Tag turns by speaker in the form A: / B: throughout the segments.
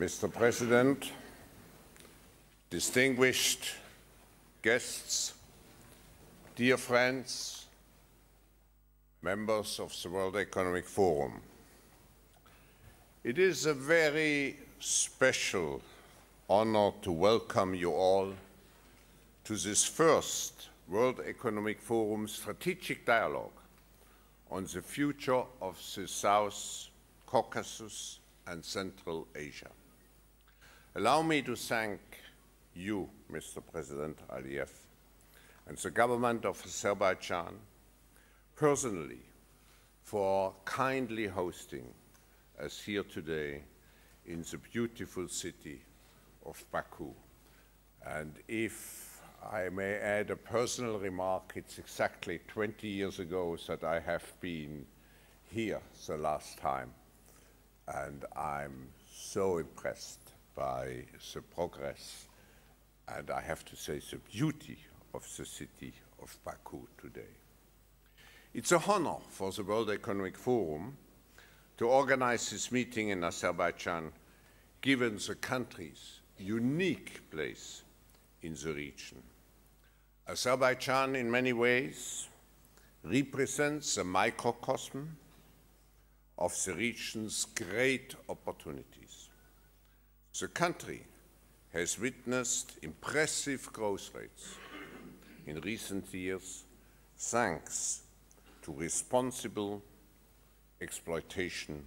A: Mr. President, distinguished guests, dear friends, members of the World Economic Forum. It is a very special honor to welcome you all to this first World Economic Forum strategic dialogue on the future of the South Caucasus and Central Asia. Allow me to thank you, Mr. President Aliyev, and the government of Azerbaijan personally for kindly hosting us here today in the beautiful city of Baku. And if I may add a personal remark, it's exactly 20 years ago that I have been here the last time. And I'm so impressed by the progress and I have to say the beauty of the city of Baku today. It's a honor for the World Economic Forum to organize this meeting in Azerbaijan given the country's unique place in the region. Azerbaijan, in many ways, represents a microcosm of the region's great opportunities. The country has witnessed impressive growth rates in recent years thanks to responsible exploitation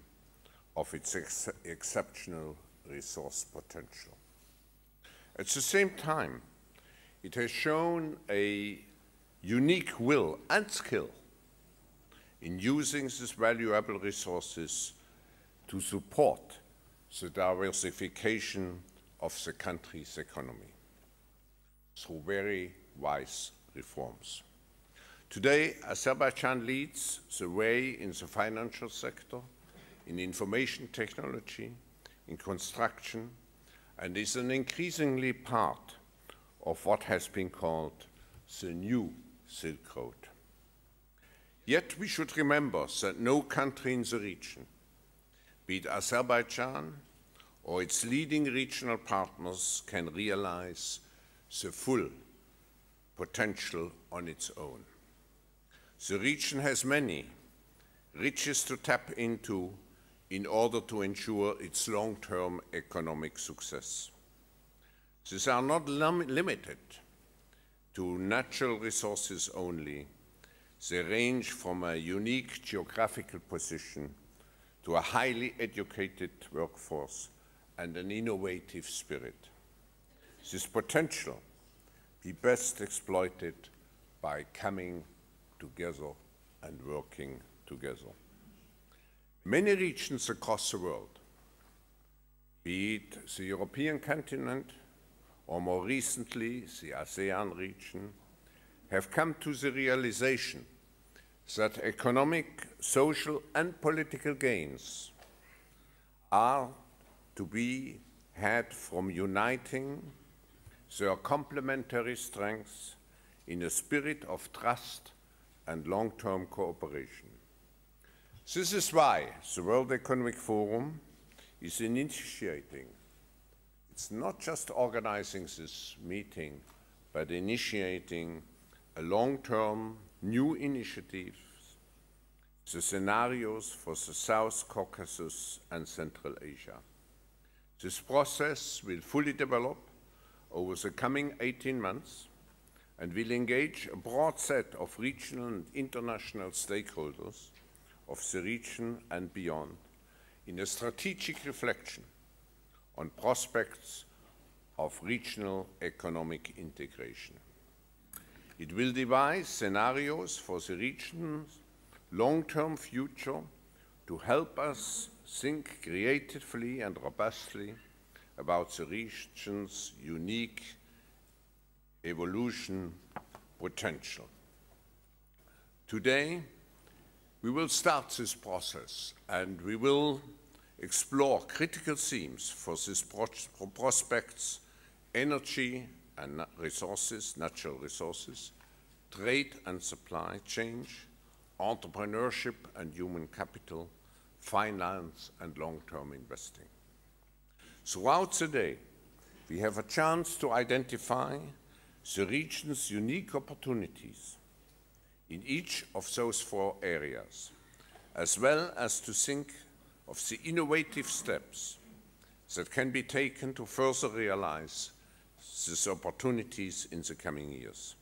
A: of its ex exceptional resource potential. At the same time, it has shown a unique will and skill in using these valuable resources to support the diversification of the country's economy through very wise reforms. Today, Azerbaijan leads the way in the financial sector, in information technology, in construction, and is an increasingly part of what has been called the new Silk Road. Yet we should remember that no country in the region, be it Azerbaijan or its leading regional partners, can realize the full potential on its own. The region has many riches to tap into in order to ensure its long-term economic success. These are not lim limited to natural resources only, they range from a unique geographical position to a highly educated workforce and an innovative spirit. This potential be best exploited by coming together and working together. Many regions across the world, be it the European continent or more recently the ASEAN region, have come to the realization that economic, social, and political gains are to be had from uniting their complementary strengths in a spirit of trust and long-term cooperation. This is why the World Economic Forum is initiating, it's not just organizing this meeting, but initiating a long-term new initiatives, the scenarios for the South Caucasus and Central Asia. This process will fully develop over the coming 18 months and will engage a broad set of regional and international stakeholders of the region and beyond in a strategic reflection on prospects of regional economic integration. It will devise scenarios for the region's long-term future to help us think creatively and robustly about the region's unique evolution potential. Today, we will start this process and we will explore critical themes for these prospects, energy and resources, natural resources, trade and supply chains, entrepreneurship and human capital, finance and long-term investing. Throughout the day, we have a chance to identify the region's unique opportunities in each of those four areas, as well as to think of the innovative steps that can be taken to further realize these opportunities in the coming years.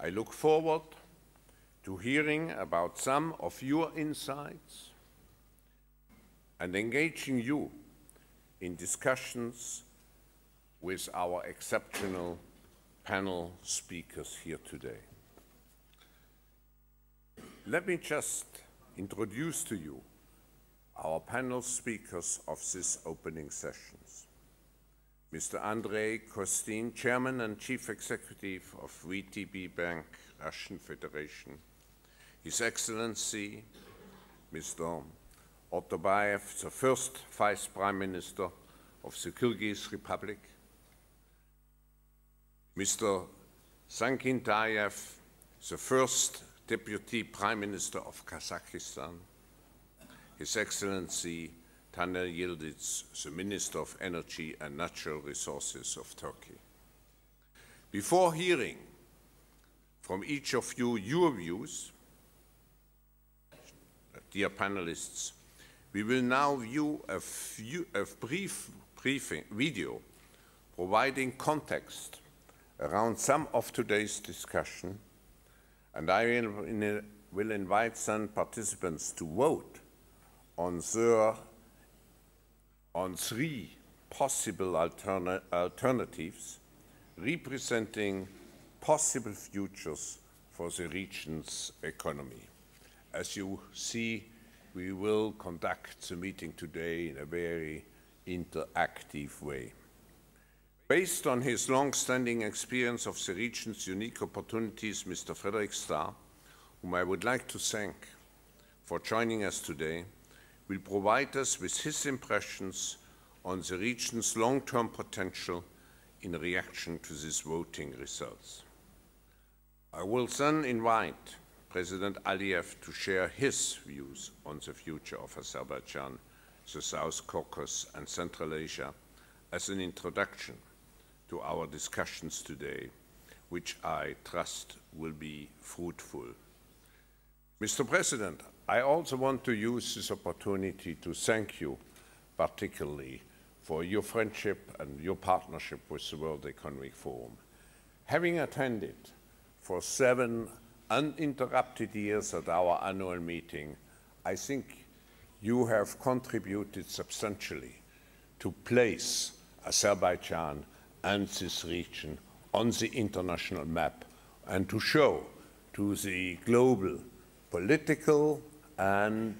A: I look forward to hearing about some of your insights and engaging you in discussions with our exceptional panel speakers here today. Let me just introduce to you our panel speakers of this opening sessions. Mr. Andrei Kostin, Chairman and Chief Executive of VTB Bank, Russian Federation. His Excellency, Mr. Otorbaev, the first Vice Prime Minister of the Kyrgyz Republic. Mr. Sagintayev, the first Deputy Prime Minister of Kazakhstan. His Excellency Yildiz, the Minister of Energy and Natural Resources of Turkey. Before hearing from each of you your views, dear panelists, we will now view a, few, a brief briefing video providing context around some of today's discussion, and I will, will invite some participants to vote on, their, on three possible alterna alternatives representing possible futures for the region's economy. As you see, we will conduct the meeting today in a very interactive way. Based on his long-standing experience of the region's unique opportunities, Mr. Frederick Starr, whom I would like to thank for joining us today, will provide us with his impressions on the region's long-term potential in reaction to these voting results. I will then invite President Aliyev to share his views on the future of Azerbaijan, the South Caucasus, and Central Asia as an introduction to our discussions today, which I trust will be fruitful. Mr. President, I also want to use this opportunity to thank you particularly for your friendship and your partnership with the World Economic Forum. Having attended for seven uninterrupted years at our annual meeting, I think you have contributed substantially to place Azerbaijan and this region on the international map and to show to the global political and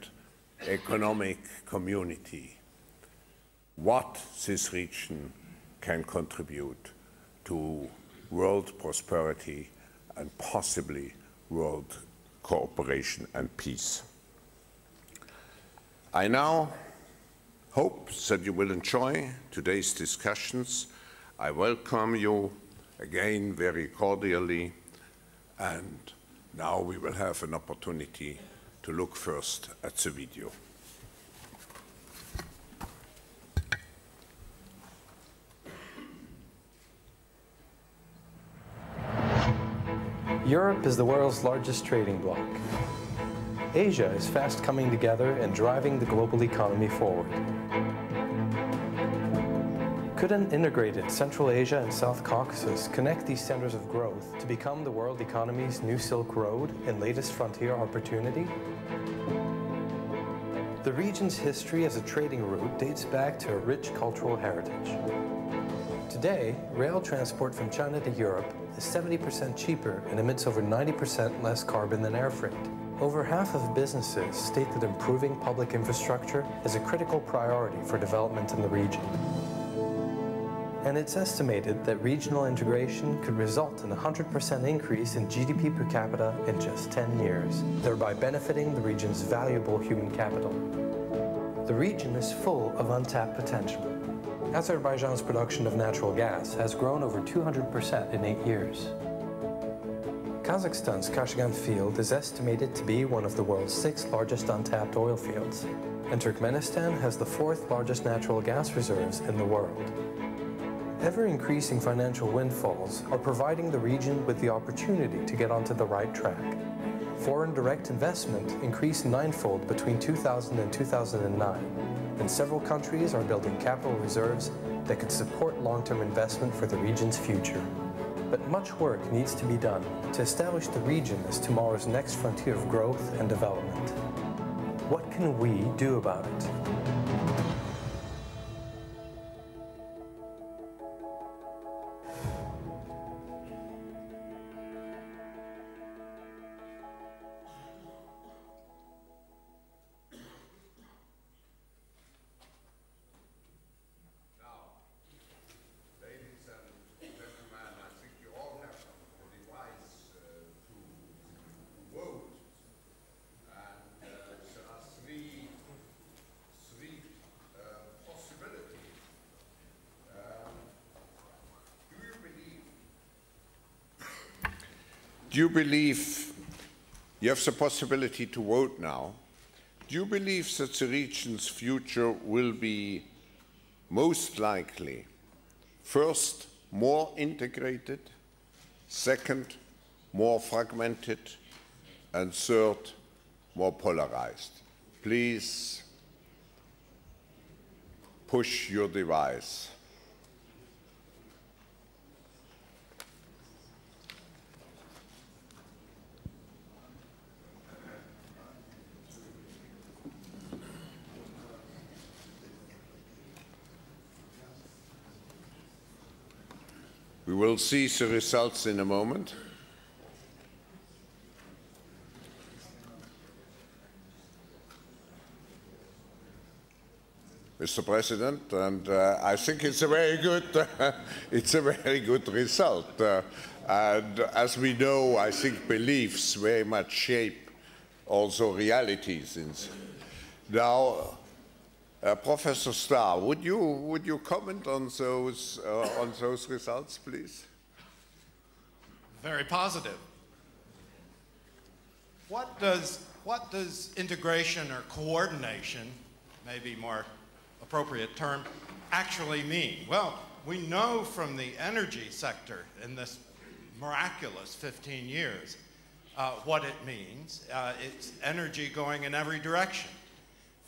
A: economic community what this region can contribute to world prosperity and possibly world cooperation and peace. I now hope that you will enjoy today's discussions. I welcome you again very cordially and now we will have an opportunity to look first at the video.
B: Europe is the world's largest trading bloc. Asia is fast coming together and driving the global economy forward. Could an integrated Central Asia and South Caucasus connect these centers of growth to become the world economy's new Silk Road and latest frontier opportunity? The region's history as a trading route dates back to a rich cultural heritage. Today, rail transport from China to Europe is 70% cheaper and emits over 90% less carbon than air freight. Over half of businesses state that improving public infrastructure is a critical priority for development in the region and it's estimated that regional integration could result in a 100% increase in GDP per capita in just 10 years, thereby benefiting the region's valuable human capital. The region is full of untapped potential. Azerbaijan's production of natural gas has grown over 200% in eight years. Kazakhstan's Kashagan field is estimated to be one of the world's six largest untapped oil fields. and Turkmenistan has the fourth largest natural gas reserves in the world. Ever-increasing financial windfalls are providing the region with the opportunity to get onto the right track. Foreign direct investment increased ninefold between 2000 and 2009, and several countries are building capital reserves that could support long-term investment for the region's future. But much work needs to be done to establish the region as tomorrow's next frontier of growth and development. What can we do about it?
A: Do you believe you have the possibility to vote now? Do you believe that the region's future will be most likely First, more integrated. Second, more fragmented. And third, more polarized. Please push your device. We will see the results in a moment. Mr. President, and uh, I think it's a very good, it's a very good result. Uh, and as we know, I think beliefs very much shape also realities. Now, uh, Professor Starr, would you would you comment on those uh, on those results, please?
C: Very positive. What does what does integration or coordination, maybe more appropriate term, actually mean? Well, we know from the energy sector in this miraculous 15 years uh, what it means. Uh, it's energy going in every direction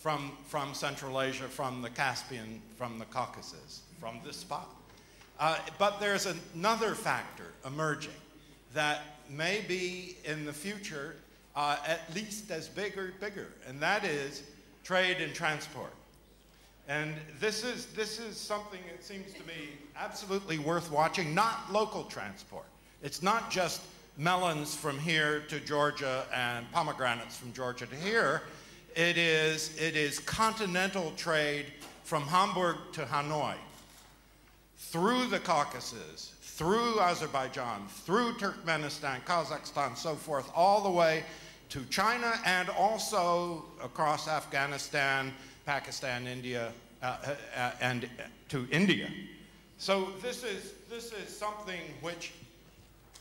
C: from, from Central Asia, from the Caspian, from the Caucasus, from this spot. Uh, but there's another factor emerging that may be in the future uh, at least as big or bigger, and that is trade and transport. And this is, this is something that seems to me absolutely worth watching, not local transport. It's not just melons from here to Georgia and pomegranates from Georgia to here. It is, it is continental trade from Hamburg to Hanoi, through the Caucasus, through Azerbaijan, through Turkmenistan, Kazakhstan, so forth, all the way to China and also across Afghanistan, Pakistan, India, uh, uh, and to India. So this is, this is something which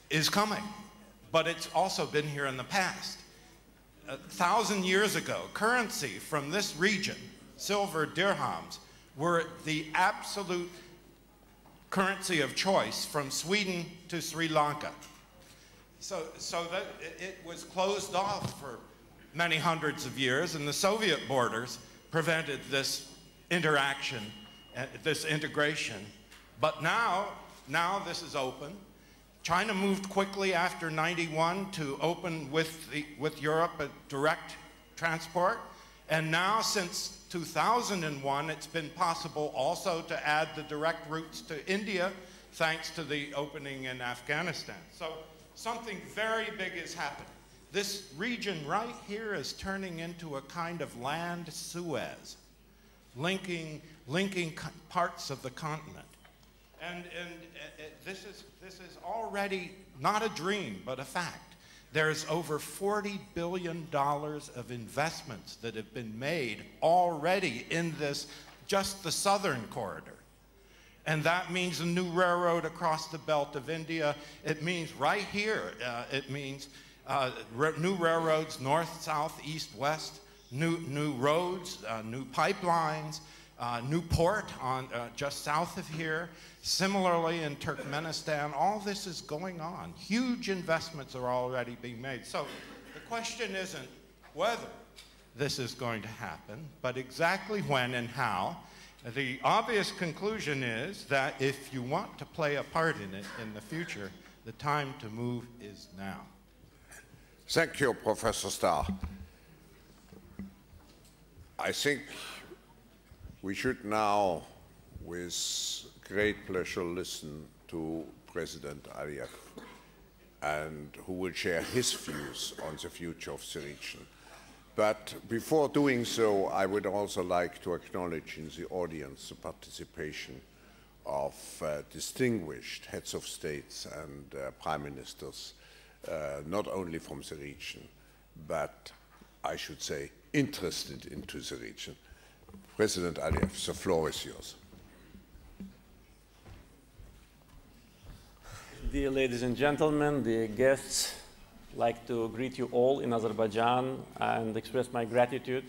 C: is coming, but it's also been here in the past. A thousand years ago, currency from this region, silver dirhams, were the absolute currency of choice from Sweden to Sri Lanka. So, so that it was closed off for many hundreds of years, and the Soviet borders prevented this interaction, uh, this integration. But now, now this is open. China moved quickly after 91 to open with, the, with Europe a direct transport. And now, since 2001, it's been possible also to add the direct routes to India thanks to the opening in Afghanistan. So something very big is happening. This region right here is turning into a kind of land Suez, linking, linking parts of the continent. And, and uh, this, is, this is already not a dream, but a fact. There's over $40 billion of investments that have been made already in this, just the southern corridor. And that means a new railroad across the belt of India. It means right here, uh, it means uh, new railroads north, south, east, west new, new roads, uh, new pipelines, uh, new port on, uh, just south of here. Similarly, in Turkmenistan, all this is going on. Huge investments are already being made. So the question isn't whether this is going to happen, but exactly when and how. The obvious conclusion is that if you want to play a part in it in the future, the time to move is now.
A: Thank you, Professor Starr. I think we should now, with great pleasure, listen to President Aliyev and who will share his views on the future of the region. But before doing so, I would also like to acknowledge in the audience the participation of uh, distinguished heads of states and uh, prime ministers, uh, not only from the region, but I should say interested into the region. President Aliyev, the floor is yours.
D: Dear ladies and gentlemen, dear guests, I'd like to greet you all in Azerbaijan and express my gratitude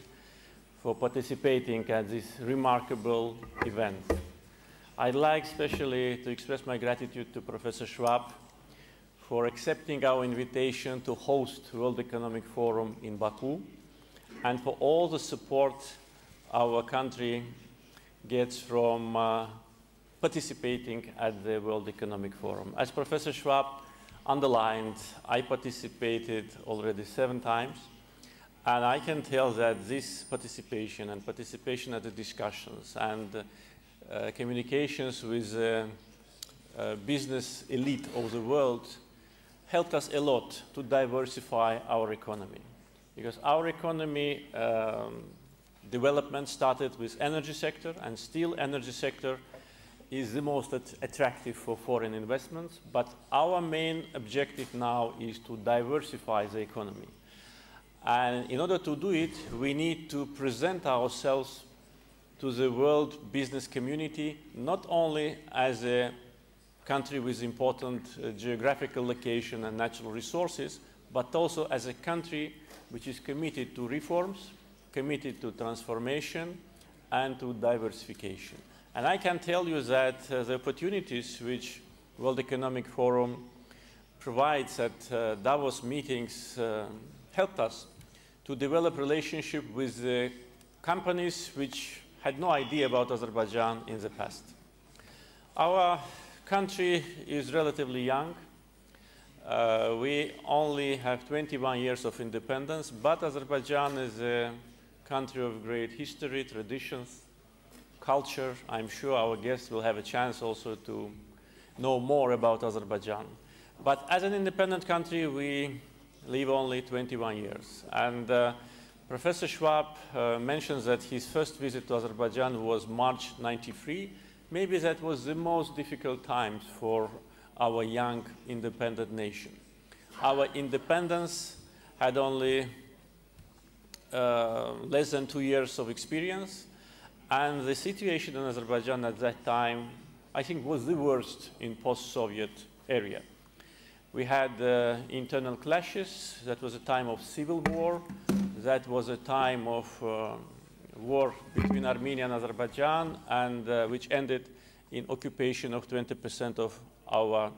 D: for participating at this remarkable event. I'd like especially to express my gratitude to Professor Schwab for accepting our invitation to host World Economic Forum in Baku and for all the support our country gets from uh, participating at the World Economic Forum. As Professor Schwab underlined, I participated already seven times, and I can tell that this participation and participation at the discussions and uh, communications with the uh, uh, business elite of the world helped us a lot to diversify our economy because our economy um, development started with energy sector and still energy sector is the most at attractive for foreign investments, but our main objective now is to diversify the economy. And in order to do it, we need to present ourselves to the world business community, not only as a country with important uh, geographical location and natural resources, but also as a country which is committed to reforms, committed to transformation, and to diversification. And I can tell you that uh, the opportunities which World Economic Forum provides at uh, Davos meetings uh, helped us to develop relationship with the companies which had no idea about Azerbaijan in the past. Our country is relatively young. Uh, we only have 21 years of independence, but Azerbaijan is a country of great history, traditions, culture. I'm sure our guests will have a chance also to know more about Azerbaijan. But as an independent country, we live only 21 years. And uh, Professor Schwab uh, mentions that his first visit to Azerbaijan was March 93. Maybe that was the most difficult times for our young independent nation. Our independence had only uh, less than two years of experience, and the situation in Azerbaijan at that time, I think, was the worst in post-Soviet area. We had uh, internal clashes. That was a time of civil war. That was a time of uh, war between Armenia and Azerbaijan, and uh, which ended in occupation of 20% of our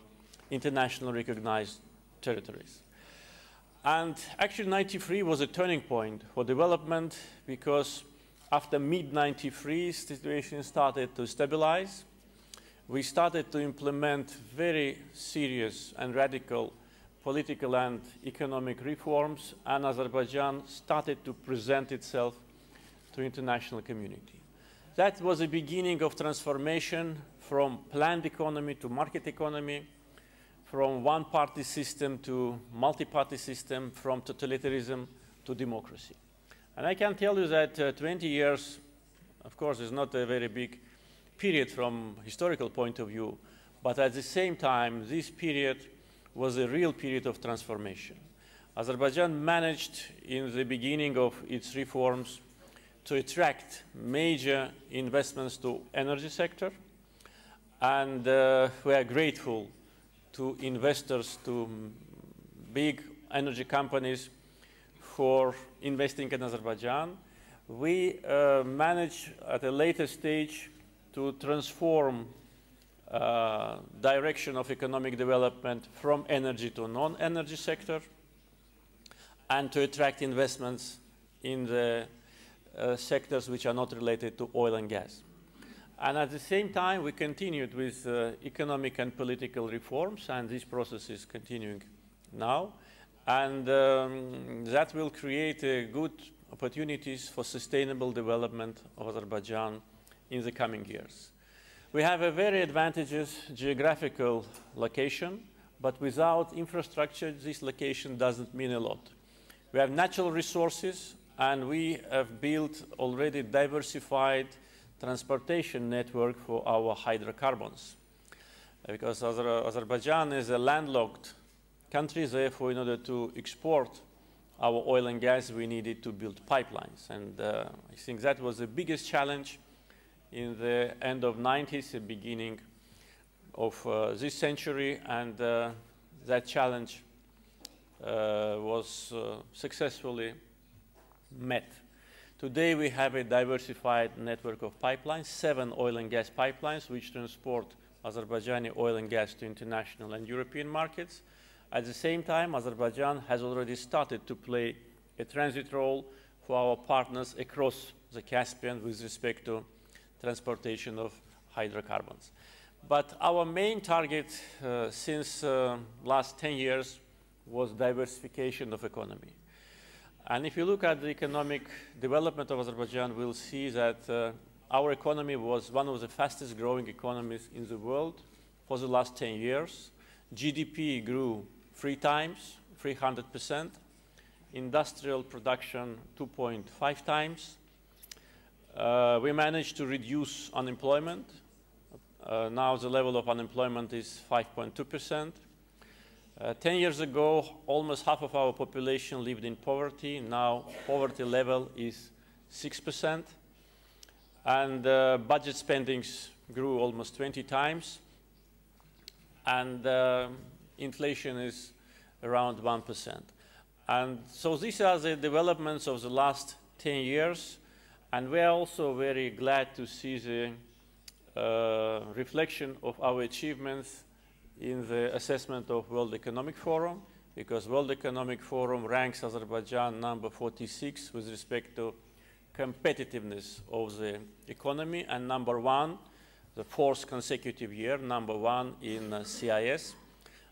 D: internationally recognized territories. And actually, 93 was a turning point for development because after mid-93, situation started to stabilize. We started to implement very serious and radical political and economic reforms, and Azerbaijan started to present itself to international community. That was the beginning of transformation from planned economy to market economy, from one-party system to multi-party system, from totalitarianism to democracy. And I can tell you that uh, 20 years, of course, is not a very big period from historical point of view, but at the same time, this period was a real period of transformation. Azerbaijan managed in the beginning of its reforms to attract major investments to energy sector, and uh, we are grateful to investors, to big energy companies for investing in Azerbaijan. We uh, managed at a later stage to transform uh, direction of economic development from energy to non-energy sector and to attract investments in the uh, sectors which are not related to oil and gas. And at the same time, we continued with uh, economic and political reforms, and this process is continuing now. And um, that will create uh, good opportunities for sustainable development of Azerbaijan in the coming years. We have a very advantageous geographical location, but without infrastructure, this location doesn't mean a lot. We have natural resources, and we have built already diversified transportation network for our hydrocarbons. Because Azerbaijan is a landlocked country, therefore, in order to export our oil and gas, we needed to build pipelines. And uh, I think that was the biggest challenge in the end of 90s, the beginning of uh, this century, and uh, that challenge uh, was uh, successfully met. Today we have a diversified network of pipelines, seven oil and gas pipelines which transport Azerbaijani oil and gas to international and European markets. At the same time, Azerbaijan has already started to play a transit role for our partners across the Caspian with respect to transportation of hydrocarbons. But our main target uh, since uh, last 10 years was diversification of economy. And if you look at the economic development of Azerbaijan, we'll see that uh, our economy was one of the fastest growing economies in the world for the last 10 years. GDP grew three times, 300%. Industrial production 2.5 times. Uh, we managed to reduce unemployment. Uh, now the level of unemployment is 5.2 percent. Uh, 10 years ago, almost half of our population lived in poverty. Now, poverty level is 6%. And uh, budget spendings grew almost 20 times. And uh, inflation is around 1%. And so these are the developments of the last 10 years. And we are also very glad to see the uh, reflection of our achievements in the assessment of World Economic Forum because World Economic Forum ranks Azerbaijan number 46 with respect to competitiveness of the economy and number one, the fourth consecutive year, number one in uh, CIS.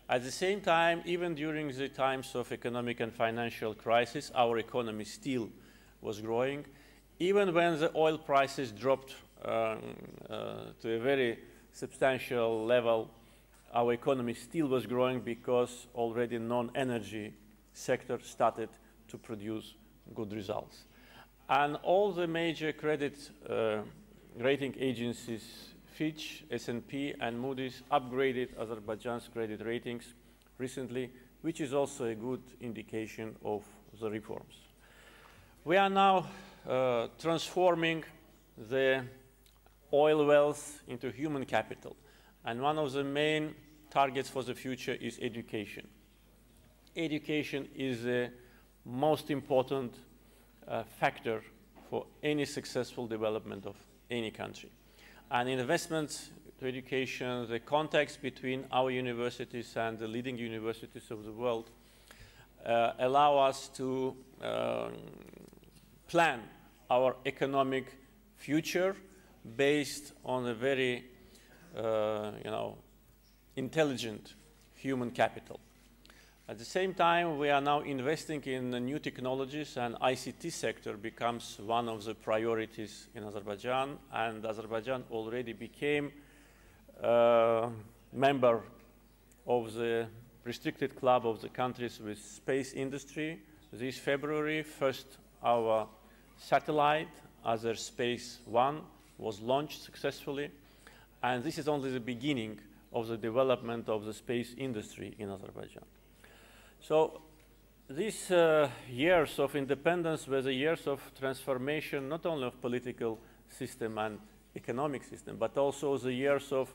D: At the same time, even during the times of economic and financial crisis, our economy still was growing. Even when the oil prices dropped um, uh, to a very substantial level our economy still was growing because already non-energy sector started to produce good results. And all the major credit uh, rating agencies, Fitch, S&P, and Moody's upgraded Azerbaijan's credit ratings recently, which is also a good indication of the reforms. We are now uh, transforming the oil wealth into human capital. And one of the main targets for the future is education. Education is the most important uh, factor for any successful development of any country. And investments to education, the context between our universities and the leading universities of the world uh, allow us to um, plan our economic future based on a very uh, you know, intelligent human capital. At the same time, we are now investing in new technologies and ICT sector becomes one of the priorities in Azerbaijan and Azerbaijan already became a member of the restricted club of the countries with space industry. This February, first our satellite, Azerspace 1, was launched successfully. And this is only the beginning of the development of the space industry in Azerbaijan. So these uh, years of independence were the years of transformation, not only of political system and economic system, but also the years of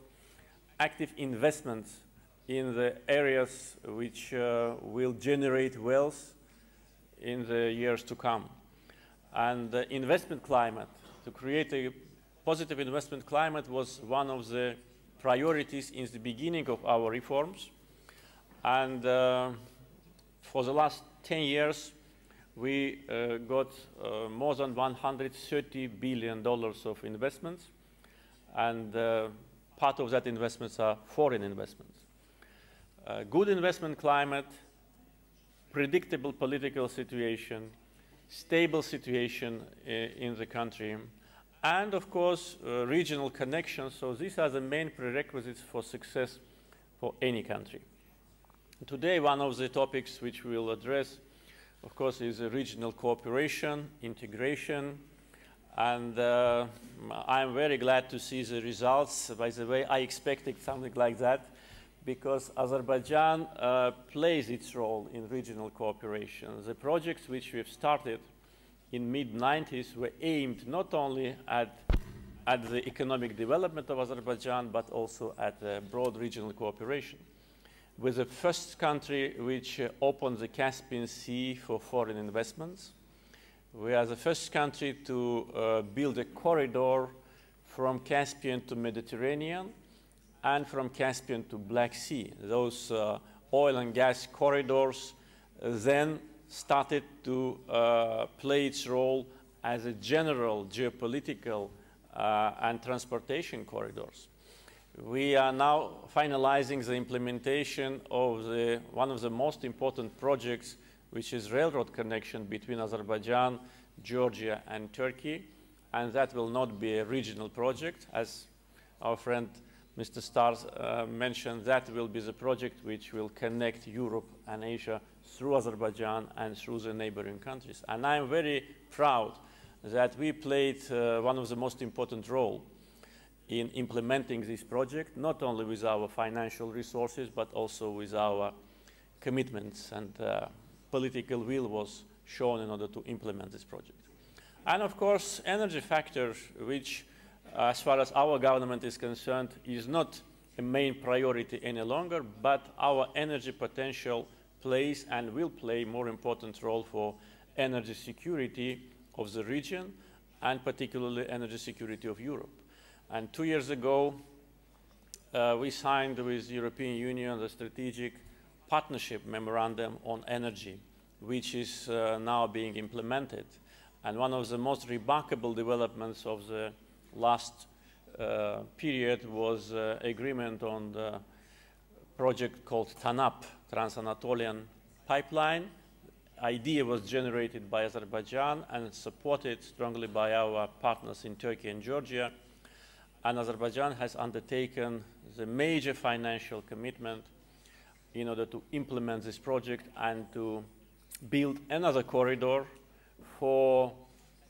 D: active investments in the areas which uh, will generate wealth in the years to come. And the investment climate, to create a positive investment climate was one of the priorities in the beginning of our reforms. And uh, for the last 10 years, we uh, got uh, more than $130 billion of investments. And uh, part of that investments are foreign investments. good investment climate, predictable political situation, stable situation in the country, and of course, uh, regional connections. So these are the main prerequisites for success for any country. Today, one of the topics which we will address, of course, is regional cooperation, integration, and uh, I'm very glad to see the results. By the way, I expected something like that because Azerbaijan uh, plays its role in regional cooperation. The projects which we've started in mid-90s were aimed not only at, at the economic development of Azerbaijan, but also at uh, broad regional cooperation. With the first country which uh, opened the Caspian Sea for foreign investments. We are the first country to uh, build a corridor from Caspian to Mediterranean and from Caspian to Black Sea. Those uh, oil and gas corridors then started to uh, play its role as a general geopolitical uh, and transportation corridors. We are now finalizing the implementation of the, one of the most important projects, which is railroad connection between Azerbaijan, Georgia, and Turkey. And that will not be a regional project, as our friend Mr. Stars uh, mentioned, that will be the project which will connect Europe and Asia through Azerbaijan and through the neighboring countries. And I'm very proud that we played uh, one of the most important role in implementing this project, not only with our financial resources, but also with our commitments and uh, political will was shown in order to implement this project. And of course, energy factor, which as far as our government is concerned, is not a main priority any longer, but our energy potential plays and will play more important role for energy security of the region and particularly energy security of Europe. And two years ago, uh, we signed with the European Union the strategic partnership memorandum on energy, which is uh, now being implemented. And one of the most remarkable developments of the last uh, period was uh, agreement on the project called TANAP, Trans-Anatolian Pipeline. Idea was generated by Azerbaijan and supported strongly by our partners in Turkey and Georgia. And Azerbaijan has undertaken the major financial commitment in order to implement this project and to build another corridor for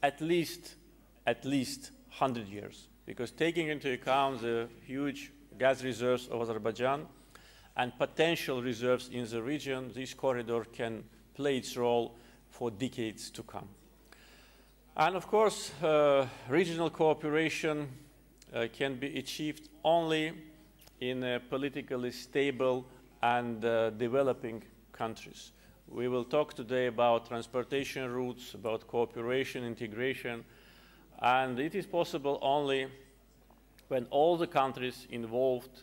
D: at least, at least 100 years. Because taking into account the huge gas reserves of Azerbaijan, and potential reserves in the region, this corridor can play its role for decades to come. And of course, uh, regional cooperation uh, can be achieved only in politically stable and uh, developing countries. We will talk today about transportation routes, about cooperation, integration, and it is possible only when all the countries involved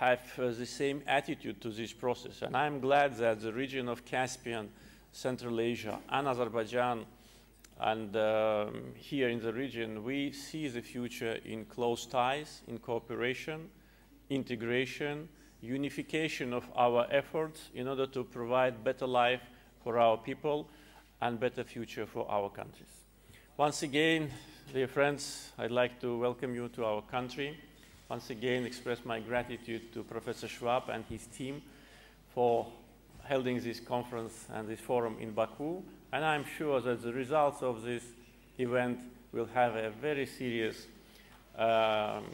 D: have uh, the same attitude to this process. And I'm glad that the region of Caspian, Central Asia, and Azerbaijan, and um, here in the region, we see the future in close ties, in cooperation, integration, unification of our efforts in order to provide better life for our people and better future for our countries. Once again, dear friends, I'd like to welcome you to our country once again express my gratitude to Professor Schwab and his team for holding this conference and this forum in Baku. And I'm sure that the results of this event will have a very serious um,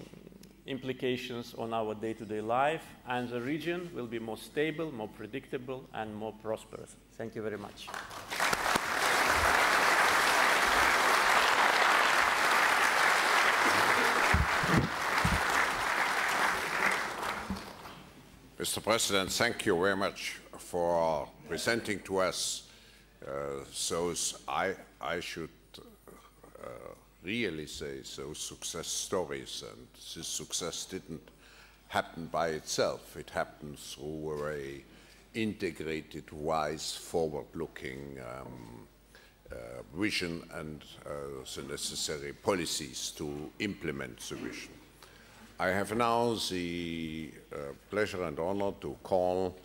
D: implications on our day-to-day -day life, and the region will be more stable, more predictable, and more prosperous. Thank you very much.
A: Mr. President, thank you very much for presenting to us uh, those, I, I should uh, really say, those success stories, and this success didn't happen by itself. It happened through a very integrated, wise, forward-looking um, uh, vision and uh, the necessary policies to implement the vision. I have now the uh, pleasure and honor to call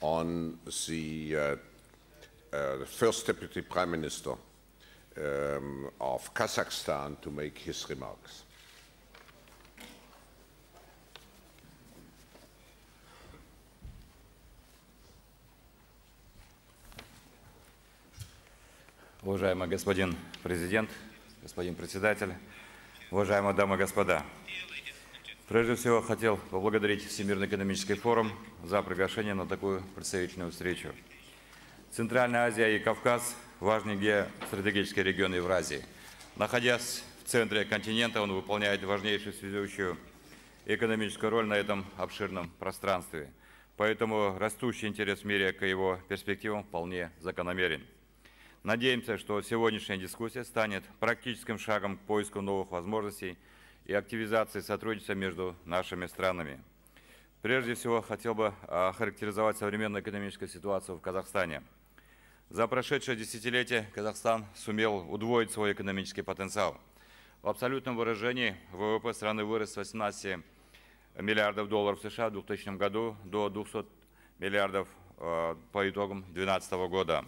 A: on the, uh, uh, the first Deputy Prime Minister um, of Kazakhstan to make his remarks.
E: Уважаемый господин президент, господин председатель, уважаемые дамы и господа. Прежде всего хотел поблагодарить Всемирный экономический форум за приглашение на такую представительную встречу. Центральная Азия и Кавказ – важный геостратегический регион Евразии. Находясь в центре континента, он выполняет важнейшую связующую экономическую роль на этом обширном пространстве. Поэтому растущий интерес в мире к его перспективам вполне закономерен. Надеемся, что сегодняшняя дискуссия станет практическим шагом к поиску новых возможностей и активизации сотрудничества между нашими странами. Прежде всего, хотел бы охарактеризовать современную экономическую ситуацию в Казахстане. За прошедшее десятилетие Казахстан сумел удвоить свой экономический потенциал. В абсолютном выражении ВВП страны вырос с 18 миллиардов долларов США в 2000 году до 200 миллиардов э, по итогам 2012 года.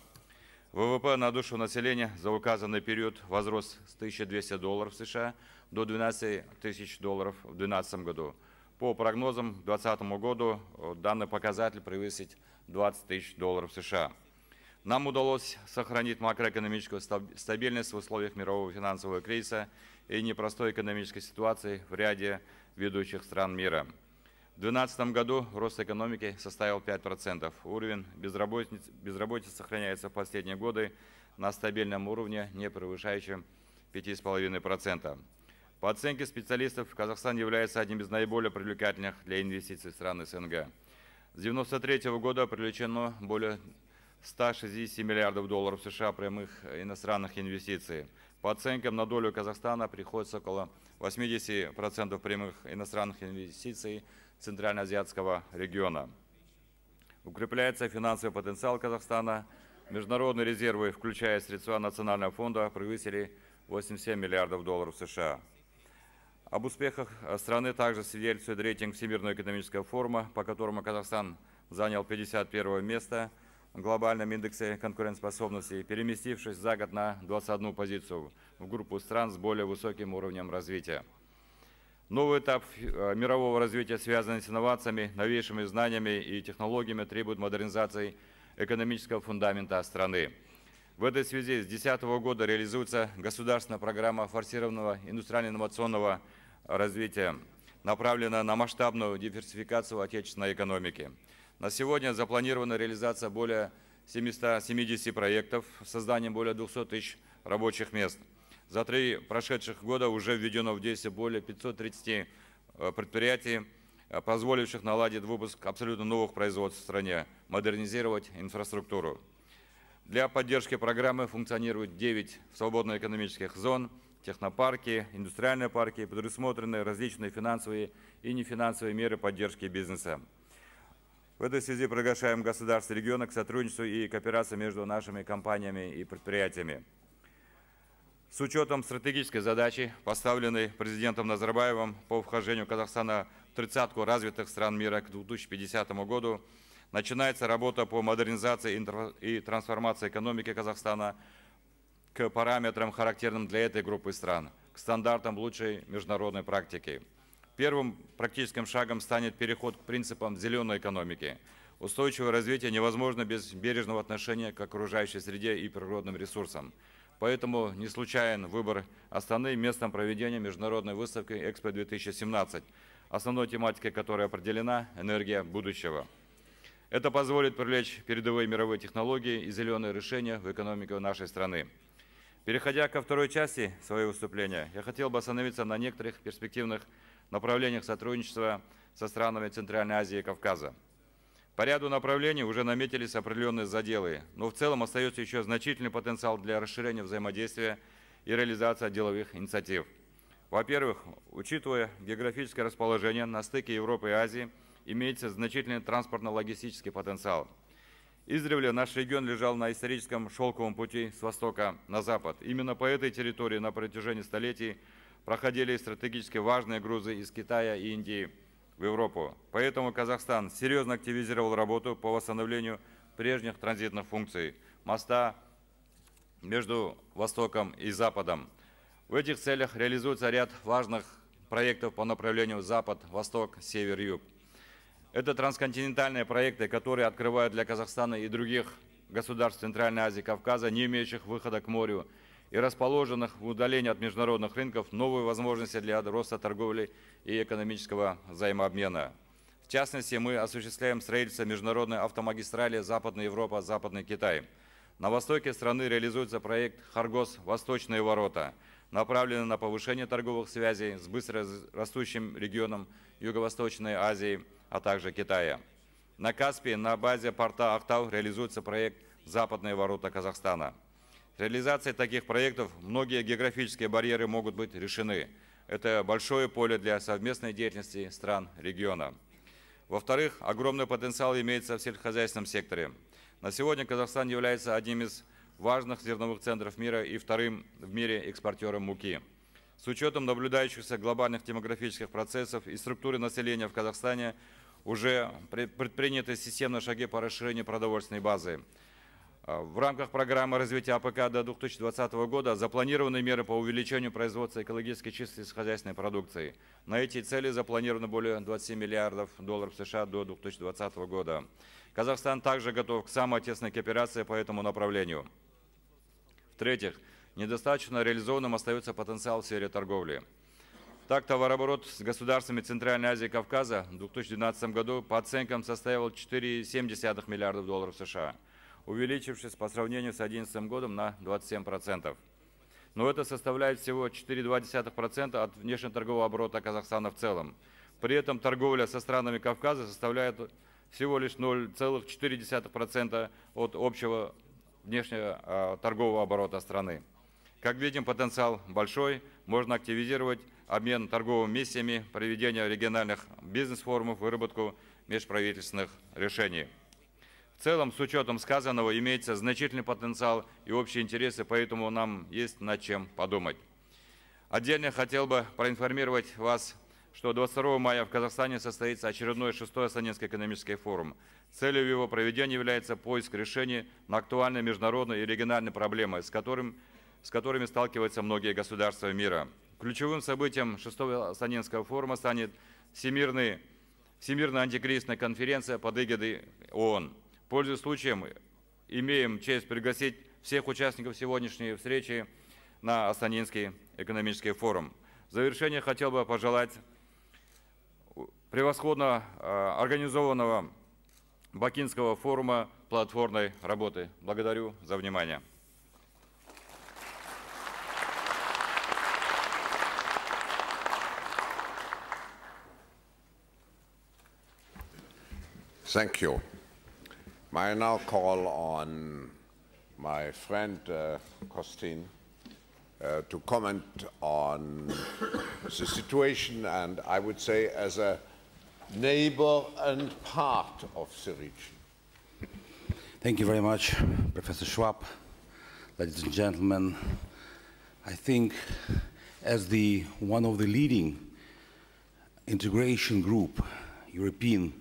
E: ВВП на душу населения за указанный период возрос с 1200 долларов США до 12 тысяч долларов в 2012 году. По прогнозам к 2020 году э, данный показатель превысит 20 тысяч долларов США. Нам удалось сохранить макроэкономическую стабильность в условиях мирового финансового кризиса и непростой экономической ситуации в ряде ведущих стран мира. В 2012 году рост экономики составил 5%. Уровень безработицы, безработицы сохраняется в последние годы на стабильном уровне, не превышающем 5,5%. По оценке специалистов, Казахстан является одним из наиболее привлекательных для инвестиций стран СНГ. С 1993 года привлечено более 160 миллиардов долларов США прямых иностранных инвестиций. По оценкам, на долю Казахстана приходится около 80% прямых иностранных инвестиций Центральноазиатского региона. Укрепляется финансовый потенциал Казахстана. Международные резервы, включая средства Национального фонда, превысили 87 миллиардов долларов США. Об успехах страны также свидетельствует рейтинг Всемирного экономического форума, по которому Казахстан занял 51 место в глобальном индексе конкурентоспособности, переместившись за год на 21 позицию в группу стран с более высоким уровнем развития. Новый этап э, мирового развития, связанный с инновациями, новейшими знаниями и технологиями, требует модернизации экономического фундамента страны. В этой связи с 2010 года реализуется государственная программа форсированного индустриально-инновационного развития, направленная на масштабную диверсификацию отечественной экономики. На сегодня запланирована реализация более 770 проектов с созданием более 200 тысяч рабочих мест – за три прошедших года уже введено в действие более 530 э, предприятий, э, позволивших наладить выпуск абсолютно новых производств в стране, модернизировать инфраструктуру. Для поддержки программы функционирует 9 свободно-экономических зон, технопарки, индустриальные парки, предусмотрены различные финансовые и нефинансовые меры поддержки бизнеса. В этой связи приглашаем государства региона к сотрудничеству и кооперации между нашими компаниями и предприятиями. С учетом стратегической задачи, поставленной президентом Назарбаевым по вхождению Казахстана в тридцатку развитых стран мира к 2050 году, начинается работа по модернизации и трансформации экономики Казахстана к параметрам, характерным для этой группы стран, к стандартам лучшей международной практики. Первым практическим шагом станет переход к принципам зеленой экономики. Устойчивое развитие невозможно без бережного отношения к окружающей среде и природным ресурсам. Поэтому не случайен выбор Астаны местом проведения международной выставки «Экспо-2017», основной тематикой которой определена «Энергия будущего». Это позволит привлечь передовые мировые технологии и зеленые решения в экономику нашей страны. Переходя ко второй части своего выступления, я хотел бы остановиться на некоторых перспективных направлениях сотрудничества со странами Центральной Азии и Кавказа. По ряду направлений уже наметились определенные заделы, но в целом остается еще значительный потенциал для расширения взаимодействия и реализации деловых инициатив. Во-первых, учитывая географическое расположение на стыке Европы и Азии, имеется значительный транспортно-логистический потенциал. Издревле наш регион лежал на историческом шелковом пути с востока на запад. Именно по этой территории на протяжении столетий проходили стратегически важные грузы из Китая и Индии в Европу. Поэтому Казахстан серьезно активизировал работу по восстановлению прежних транзитных функций моста между Востоком и Западом. В этих целях реализуется ряд важных проектов по направлению Запад, Восток, Север, Юг. Это трансконтинентальные проекты, которые открывают для Казахстана и других государств Центральной Азии, Кавказа, не имеющих выхода к морю, и расположенных в удалении от международных рынков новые возможности для роста торговли и экономического взаимообмена. В частности, мы осуществляем строительство международной автомагистрали Западная Европа, Западный Китай. На востоке страны реализуется проект «Харгос. Восточные ворота», направленный на повышение торговых связей с быстро растущим регионом Юго-Восточной Азии, а также Китая. На Каспии на базе порта Ахтау реализуется проект «Западные ворота Казахстана». Реализацией таких проектов многие географические барьеры могут быть решены. Это большое поле для совместной деятельности стран региона. Во-вторых, огромный потенциал имеется в сельскохозяйственном секторе. На сегодня Казахстан является одним из важных зерновых центров мира и вторым в мире экспортером муки. С учетом наблюдающихся глобальных демографических процессов и структуры населения в Казахстане уже предприняты системные шаги по расширению продовольственной базы. А, в рамках программы развития АПК до 2020 года запланированы меры по увеличению производства экологически чистой хозяйственной продукции. На эти цели запланировано более 20 миллиардов долларов США до 2020 года. Казахстан также готов к самой тесной кооперации по этому направлению. В-третьих, недостаточно реализованным остается потенциал в сфере торговли. Так, товарооборот с государствами Центральной Азии и Кавказа в 2012 году по оценкам составил 4,7 миллиардов долларов США – увеличившись по сравнению с 2011 годом на 27%. Но это составляет всего 4,2% от внешнеторгового оборота Казахстана в целом. При этом торговля со странами Кавказа составляет всего лишь 0,4% от общего внешнего а, торгового оборота страны. Как видим, потенциал большой, можно активизировать обмен торговыми миссиями, проведение региональных бизнес-форумов, выработку межправительственных решений. В целом, с учетом сказанного, имеется значительный потенциал и общие интересы, поэтому нам есть над чем подумать. Отдельно хотел бы проинформировать вас, что 22 мая в Казахстане состоится очередной шестой Астанинский экономический форум. Целью его проведения является поиск решений на актуальные международные и региональные проблемы, с, которым, с которыми сталкиваются многие государства мира. Ключевым событием шестого Астанинского форума станет Всемирный, Всемирная антикризисная конференция под эгидой ООН. Пользуясь случаем, имеем честь пригласить всех участников сегодняшней встречи на Астанинский экономический форум. В завершение хотел бы пожелать превосходно э, организованного Бакинского форума платформной работы. Благодарю за внимание.
A: Thank you. I now call on my friend uh, Kostin uh, to comment on the situation and I would say as a neighbor and part of the region.
F: Thank you very much, Professor Schwab. Ladies and gentlemen, I think as the one of the leading integration group, European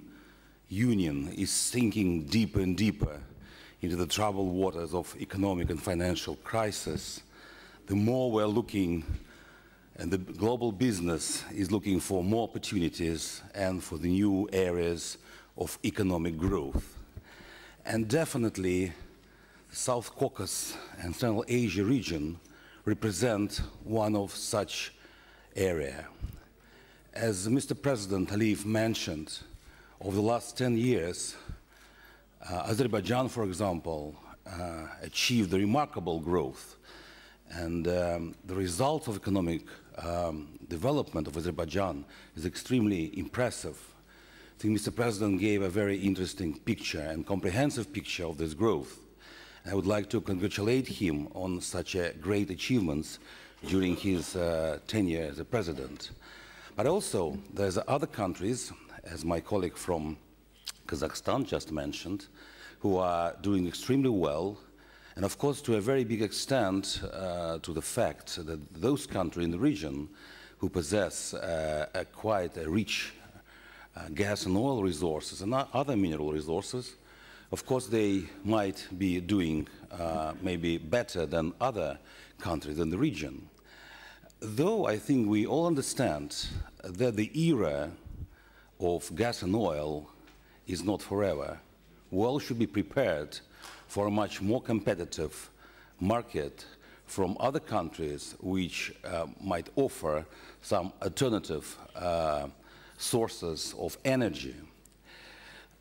F: Union is sinking deeper and deeper into the troubled waters of economic and financial crisis, the more we're looking, and the global business is looking for more opportunities and for the new areas of economic growth. And definitely, South Caucasus and Central Asia region represent one of such area. As Mr. President Aliyev mentioned, over the last 10 years, uh, Azerbaijan, for example, uh, achieved remarkable growth. And um, the result of economic um, development of Azerbaijan is extremely impressive. I think Mr. President gave a very interesting picture and comprehensive picture of this growth. I would like to congratulate him on such a great achievements during his uh, tenure as a president. But also, there's other countries, as my colleague from Kazakhstan just mentioned, who are doing extremely well, and of course, to a very big extent, uh, to the fact that those countries in the region who possess uh, a quite a rich uh, gas and oil resources and other mineral resources, of course, they might be doing uh, maybe better than other countries in the region. Though I think we all understand that the era of gas and oil is not forever, all should be prepared for a much more competitive market from other countries which uh, might offer some alternative uh, sources of energy.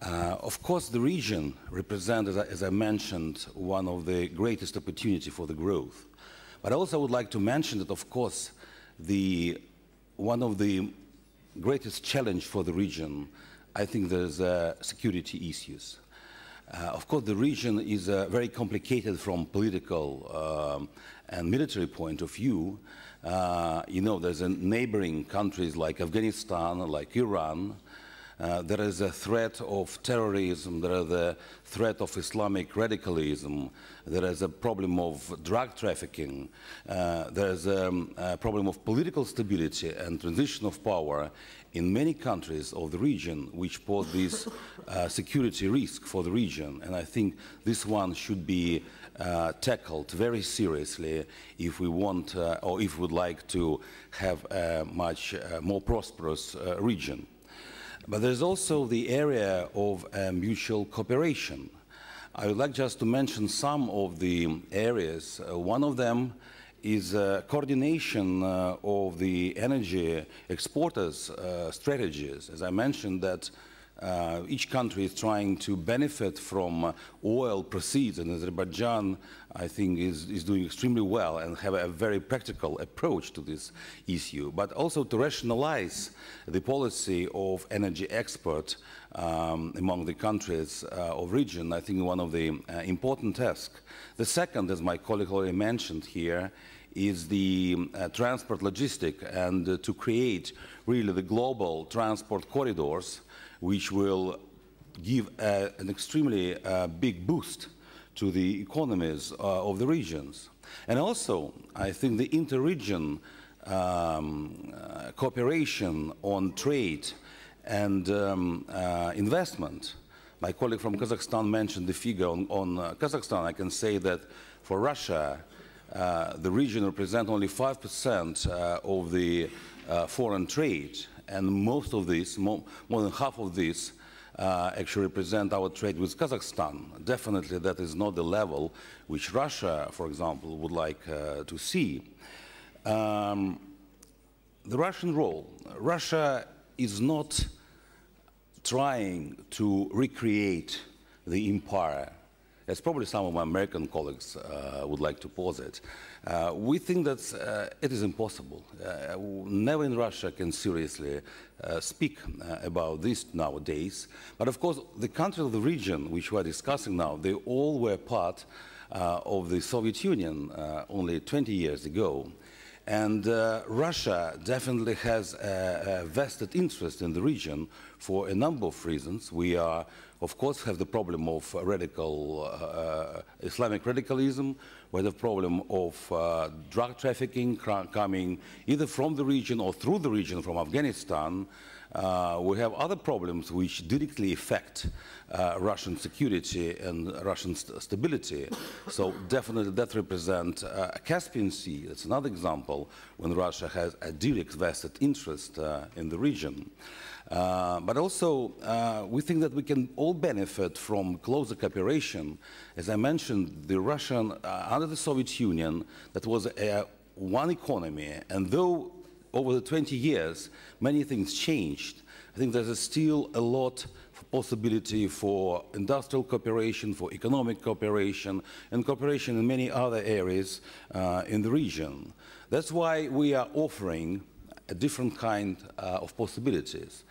F: Uh, of course, the region represents, as I, as I, mentioned, one of the greatest opportunity for the growth. But I also would like to mention that, of course, the, one of the greatest challenge for the region, I think there's uh, security issues. Uh, of course, the region is uh, very complicated from political um, and military point of view. Uh, you know, there's neighboring countries like Afghanistan, like Iran, uh, there is a threat of terrorism, there is a threat of Islamic radicalism, there is a problem of drug trafficking, uh, there is a, um, a, problem of political stability and transition of power in many countries of the region which pose this uh, security risk for the region. And I think this one should be uh, tackled very seriously if we want uh, or if we would like to have a much uh, more prosperous uh, region. But there's also the area of uh, mutual cooperation. I would like just to mention some of the areas. Uh, one of them is uh, coordination uh, of the energy exporters' uh, strategies. As I mentioned that uh, each country is trying to benefit from uh, oil proceeds, and Azerbaijan, I think, is, is doing extremely well and have a very practical approach to this issue. But also to rationalize the policy of energy export um, among the countries uh, of region, I think one of the uh, important tasks. The second, as my colleague already mentioned here, is the uh, transport logistic and uh, to create really the global transport corridors which will give a, an extremely uh, big boost to the economies uh, of the regions. And also, I think the inter-region um, uh, cooperation on trade and um, uh, investment. My colleague from Kazakhstan mentioned the figure on, on uh, Kazakhstan. I can say that for Russia, uh, the region represents only 5% of the foreign trade and most of these, more, more than half of these, uh, actually represent our trade with Kazakhstan. Definitely that is not the level which Russia, for example, would like uh, to see. Um, the Russian role. Russia is not trying to recreate the empire as probably some of my American colleagues uh, would like to posit. Uh, we think that uh, it is impossible. Uh, never in Russia can seriously uh, speak about this nowadays. But of course, the countries of the region which we are discussing now, they all were part of the Soviet Union only 20 years ago. And uh, Russia definitely has a, a, vested interest in the region for a number of reasons. We are, of course, have the problem of radical uh, Islamic radicalism. We have the problem of uh, drug trafficking coming either from the region or through the region from Afghanistan. Uh, we have other problems which directly affect uh, Russian security and Russian st stability. So definitely that represents uh, a Caspian Sea. That's another example when Russia has a direct vested interest uh, in the region. Uh, but also, uh, we think that we can all benefit from closer cooperation. As I mentioned, the Russian, uh, under the Soviet Union, that was a, one economy, and though over the 20 years many things changed, I think there's still a lot of possibility for industrial cooperation, for economic cooperation, and cooperation in many other areas uh, in the region. That's why we are offering a different kind uh, of possibilities.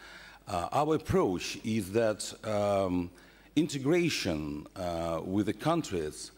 F: Uh, our approach is that um, integration uh, with the countries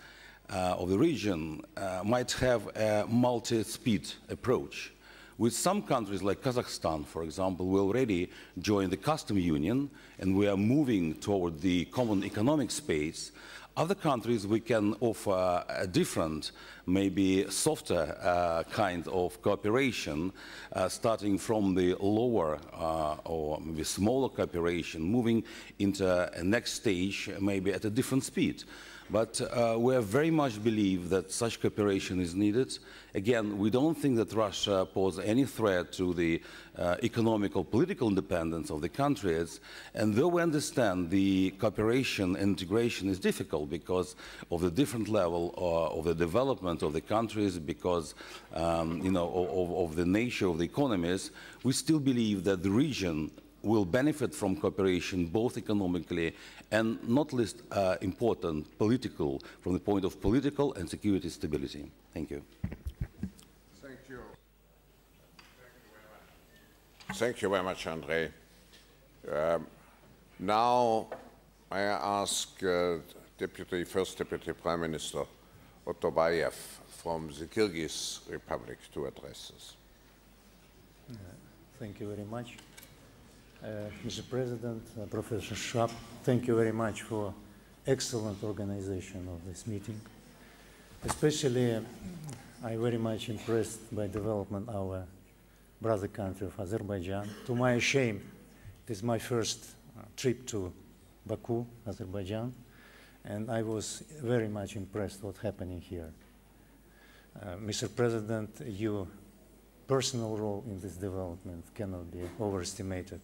F: of the region might have a multi-speed approach. With some countries like Kazakhstan, for example, we already joined the custom union and we are moving toward the common economic space. Other countries we can offer a different, maybe softer uh, kind of cooperation, uh, starting from the lower uh, or maybe smaller cooperation, moving into a next stage, maybe at a different speed. But uh, we very much believe that such cooperation is needed. Again, we don't think that Russia poses any threat to the uh, economic or political independence of the countries. And though we understand the cooperation and integration is difficult because of the different level uh, of the development of the countries, because um, you know, of, of the nature of the economies, we still believe that the region will benefit from cooperation both economically and not least uh, important political from the point of political and security stability. Thank you.
A: Thank you. Thank you very much, Andrei. Um, now I ask uh, Deputy First Deputy Prime Minister Otorbaev from the Kyrgyz Republic to address us.
G: Uh, thank you very much. Uh, Mr. President, uh, Professor Schwab, thank you very much for excellent organization of this meeting. Especially, uh, I'm very much impressed by development our brother country of Azerbaijan. To my shame, it is my first trip to Baku, Azerbaijan, and I was very much impressed what's happening here. Uh, Mr. President, you personal role in this development cannot be overestimated.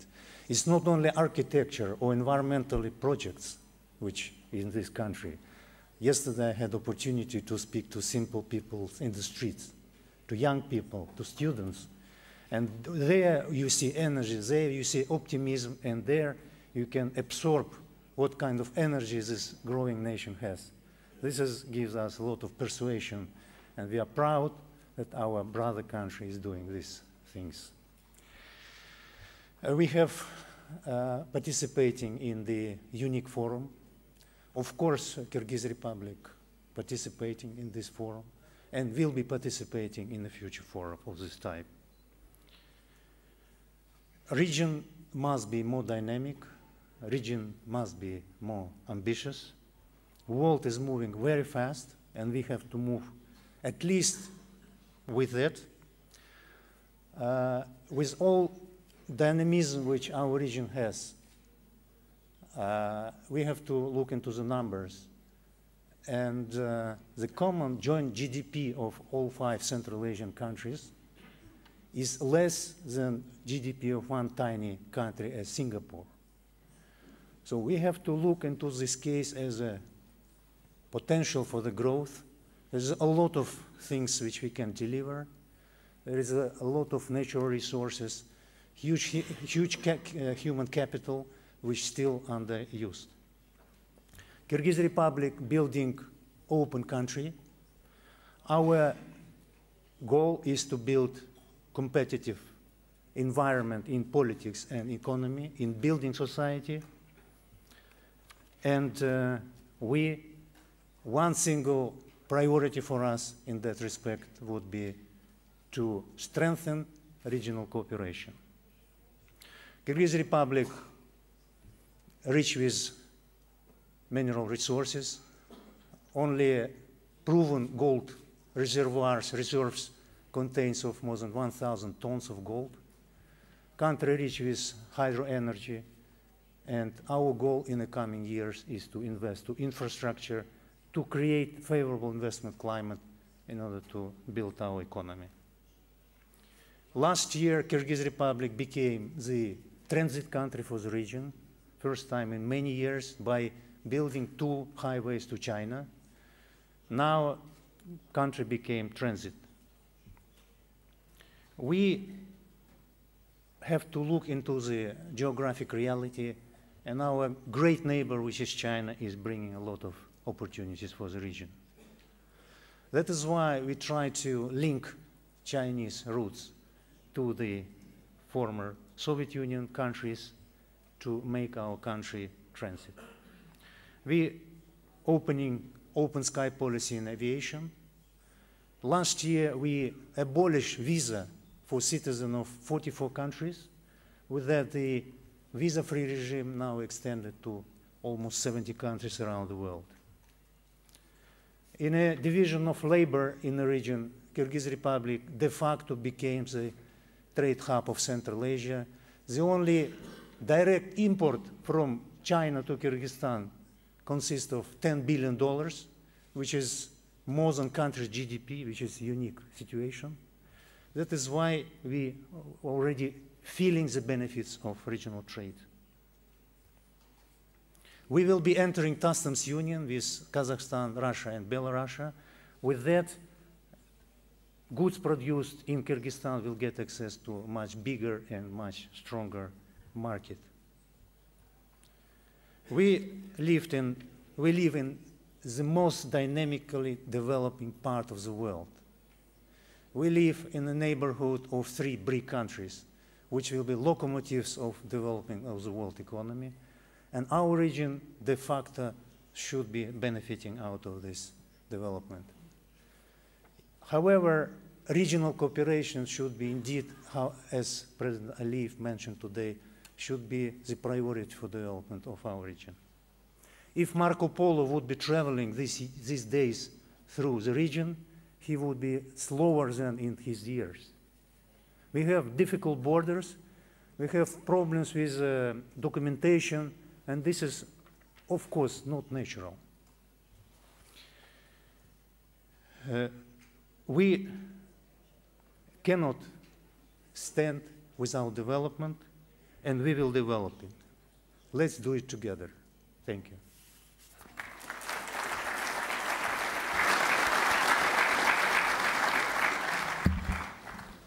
G: It's not only architecture or environmental projects which in this country. Yesterday I had opportunity to speak to simple people in the streets, to young people, to students. And there you see energy, there you see optimism, and there you can absorb what kind of energy this growing nation has. This is, gives us a lot of persuasion, and we are proud that our brother country is doing these things. Uh, we have uh, participating in the unique forum. Of course, Kyrgyz Republic participating in this forum and will be participating in the future forum of this type. Region must be more dynamic, region must be more ambitious. World is moving very fast and we have to move at least with it. Uh, with all dynamism which our region has, uh, we have to look into the numbers. And uh, the common joint GDP of all five Central Asian countries is less than GDP of one tiny country as Singapore. So we have to look into this case as a potential for the growth. There's a lot of things which we can deliver. There is a, a lot of natural resources, huge, huge ca uh, human capital, which still underused. Kyrgyz Republic building open country. Our goal is to build competitive environment in politics and economy, in building society. And uh, we, one single priority for us in that respect would be to strengthen regional cooperation. Kyrgyz Republic, rich with mineral resources, only proven gold reservoirs, reserves contains of more than 1,000 tons of gold. Country rich with hydro energy, and our goal in the coming years is to invest to infrastructure to create favorable investment climate in order to build our economy. Last year, Kyrgyz Republic became the transit country for the region, first time in many years by building two highways to China. Now, country became transit. We have to look into the geographic reality, and our great neighbor, which is China, is bringing a lot of opportunities for the region. That is why we try to link Chinese routes to the former Soviet Union countries to make our country transit. We opening open sky policy in aviation. Last year, we abolished visa for citizens of 44 countries. With that, the visa-free regime now extended to almost 70 countries around the world. In a division of labor in the region, Kyrgyz Republic de facto became the trade hub of Central Asia. The only direct import from China to Kyrgyzstan consists of $10 billion, which is more than country's GDP, which is a unique situation. That is why we are already feeling the benefits of regional trade. We will be entering customs union with Kazakhstan, Russia, and Belarus. With that, goods produced in Kyrgyzstan will get access to a much bigger and much stronger market. We lived in, we live in the most dynamically developing part of the world. We live in a neighborhood of three BRIC countries, which will be locomotives of developing of the world economy. And our region, de facto, should be benefiting out of this development. However, regional cooperation should be indeed, how, as President Aliyev mentioned today, should be the priority for development of our region. If Marco Polo would be traveling this, these days through the region, he would be slower than in his years. We have difficult borders, we have problems with uh, documentation, and this is, of course, not natural. Uh, we cannot stand without development, and we will develop it. Let's do it together. Thank you.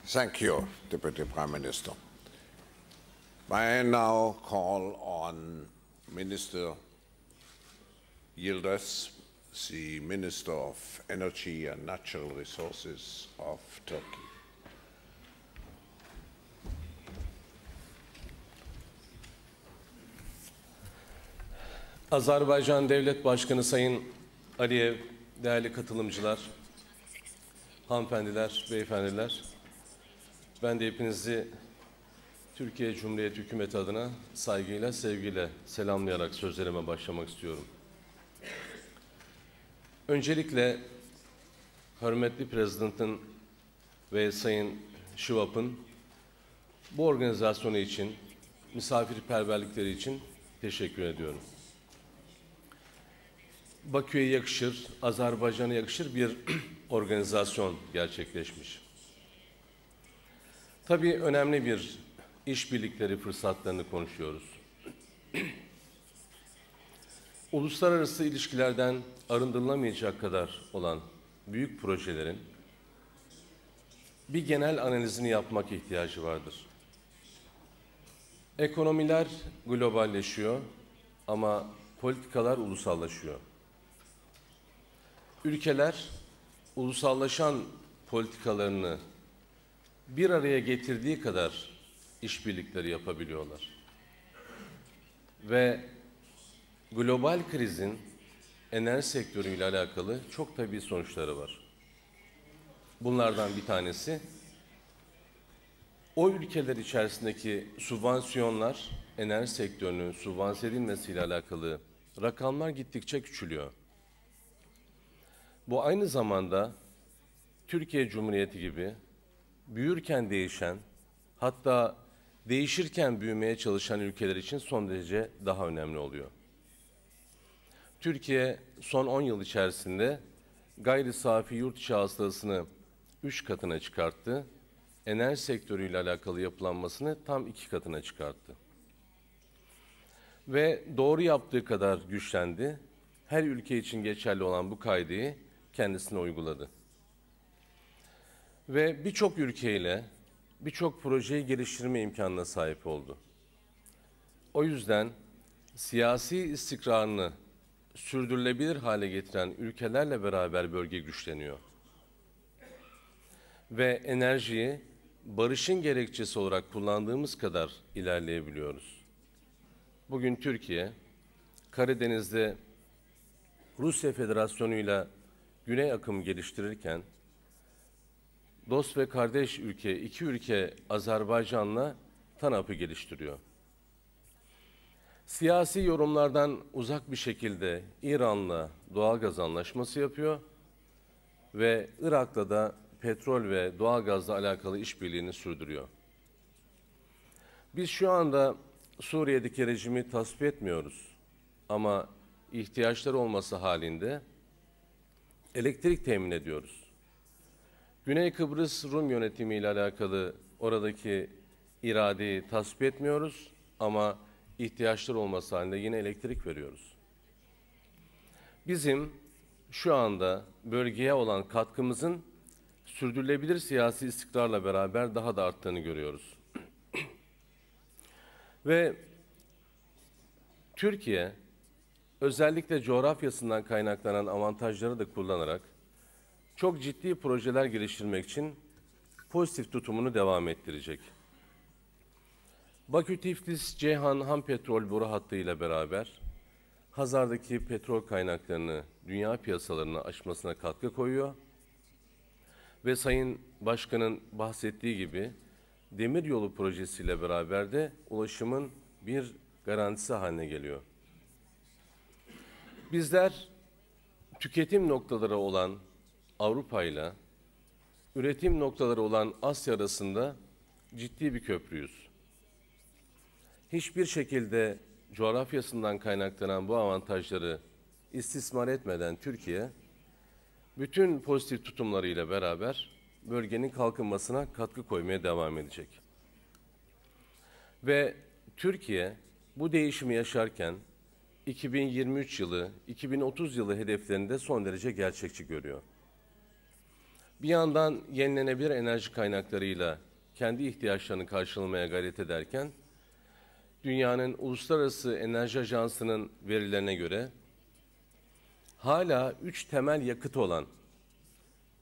A: Thank you, Deputy Prime Minister. I now call on Minister Yildiz, the Minister of Energy and Natural Resources of Turkey.
H: Azerbaycan Devlet Başkanı Sayın Aliyev, değerli katılımcılar, hanımefendiler, beyefendiler, ben de hepinizi Türkiye Cumhuriyeti Hükümeti adına saygıyla, sevgiyle selamlayarak sözlerime başlamak istiyorum. Öncelikle hürmetli Prezidentin ve Sayın Şivap'ın bu organizasyonu için, misafirperverlikleri için teşekkür ediyorum. Bakü'ye yakışır, Azerbaycan'a yakışır bir organizasyon gerçekleşmiş. Tabii önemli bir işbirlikleri fırsatlarını konuşuyoruz. Uluslararası ilişkilerden arındırılamayacak kadar olan büyük projelerin bir genel analizini yapmak ihtiyacı vardır. Ekonomiler globalleşiyor ama politikalar ulusallaşıyor. Ülkeler ulusallaşan politikalarını bir araya getirdiği kadar işbirlikleri yapabiliyorlar. Ve global krizin enerji sektörüyle alakalı çok tabii sonuçları var. Bunlardan bir tanesi o ülkeler içerisindeki subvansiyonlar, enerji sektörünün subvanse edilmesiyle alakalı rakamlar gittikçe küçülüyor. Bu aynı zamanda Türkiye Cumhuriyeti gibi büyürken değişen, hatta değişirken büyümeye çalışan ülkeler için son derece daha önemli oluyor. Türkiye son 10 yıl içerisinde gayri safi yurt içi hasılasını 3 katına çıkarttı. Enerji sektörüyle alakalı yapılanmasını tam 2 katına çıkarttı. Ve doğru yaptığı kadar güçlendi. Her ülke için geçerli olan bu kaydı kendisine uyguladı. Ve birçok ülkeyle birçok projeyi geliştirme imkanına sahip oldu. O yüzden siyasi istikrarını sürdürülebilir hale getiren ülkelerle beraber bölge güçleniyor. Ve enerjiyi barışın gerekçesi olarak kullandığımız kadar ilerleyebiliyoruz. bugün Türkiye Karadeniz'de Rusya Federasyonu ile güney akım geliştirirken dost ve kardeş ülke, iki ülke Azerbaycan'la TANAP'ı geliştiriyor. Siyasi yorumlardan uzak bir şekilde İran'la doğal gaz anlaşması yapıyor ve Irak'la da petrol ve doğal gazla alakalı işbirliğini sürdürüyor. Biz şu anda Suriye'deki rejimi tasvip etmiyoruz ama ihtiyaçlar olması halinde elektrik temin ediyoruz. Güney Kıbrıs Rum yönetimi ile alakalı oradaki iradeyi tasvip etmiyoruz ama ihtiyaçlar olması halinde yine elektrik veriyoruz. Bizim şu anda bölgeye olan katkımızın sürdürülebilir siyasi istikrarla beraber daha da arttığını görüyoruz. Ve Türkiye özellikle coğrafyasından kaynaklanan avantajları da kullanarak çok ciddi projeler geliştirmek için pozitif tutumunu devam ettirecek. Bakü Tiflis Ceyhan Ham Petrol boru hattı ile beraber Hazar'daki petrol kaynaklarını dünya piyasalarına açmasına katkı koyuyor. Ve Sayın Başkan'ın bahsettiği gibi demir yolu projesiyle beraber de ulaşımın bir garantisi haline geliyor. Bizler tüketim noktaları olan Avrupa ile üretim noktaları olan Asya arasında ciddi bir köprüyüz. Hiçbir şekilde coğrafyasından kaynaklanan bu avantajları istismar etmeden Türkiye, bütün pozitif tutumlarıyla beraber bölgenin kalkınmasına katkı koymaya devam edecek. Ve Türkiye bu değişimi yaşarken 2023 yılı, 2030 yılı hedeflerini de son derece gerçekçi görüyor. Bir yandan yenilenebilir enerji kaynaklarıyla kendi ihtiyaçlarını karşılamaya gayret ederken, dünyanın Uluslararası Enerji Ajansı'nın verilerine göre hala üç temel yakıt olan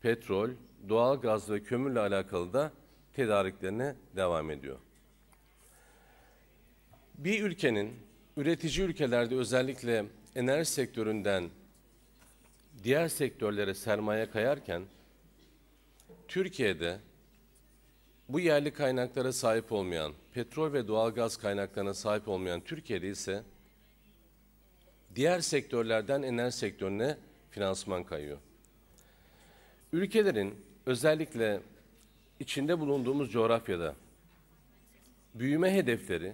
H: petrol, doğal gaz ve kömürle alakalı da tedariklerine devam ediyor. Bir ülkenin üretici ülkelerde özellikle enerji sektöründen diğer sektörlere sermaye kayarken Türkiye'de bu yerli kaynaklara sahip olmayan, petrol ve doğal gaz kaynaklarına sahip olmayan Türkiye'de ise diğer sektörlerden enerji sektörüne finansman kayıyor. Ülkelerin özellikle içinde bulunduğumuz coğrafyada büyüme hedefleri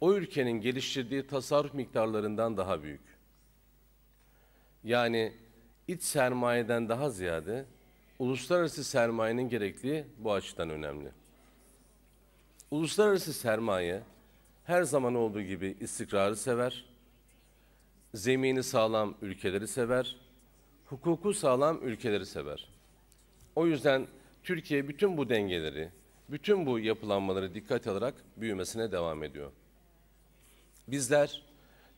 H: o ülkenin geliştirdiği tasarruf miktarlarından daha büyük. Yani iç sermayeden daha ziyade uluslararası sermayenin gerekliği bu açıdan önemli. Uluslararası sermaye her zaman olduğu gibi istikrarı sever, zemini sağlam ülkeleri sever, hukuku sağlam ülkeleri sever. O yüzden Türkiye bütün bu dengeleri, bütün bu yapılanmaları dikkat alarak büyümesine devam ediyor. Bizler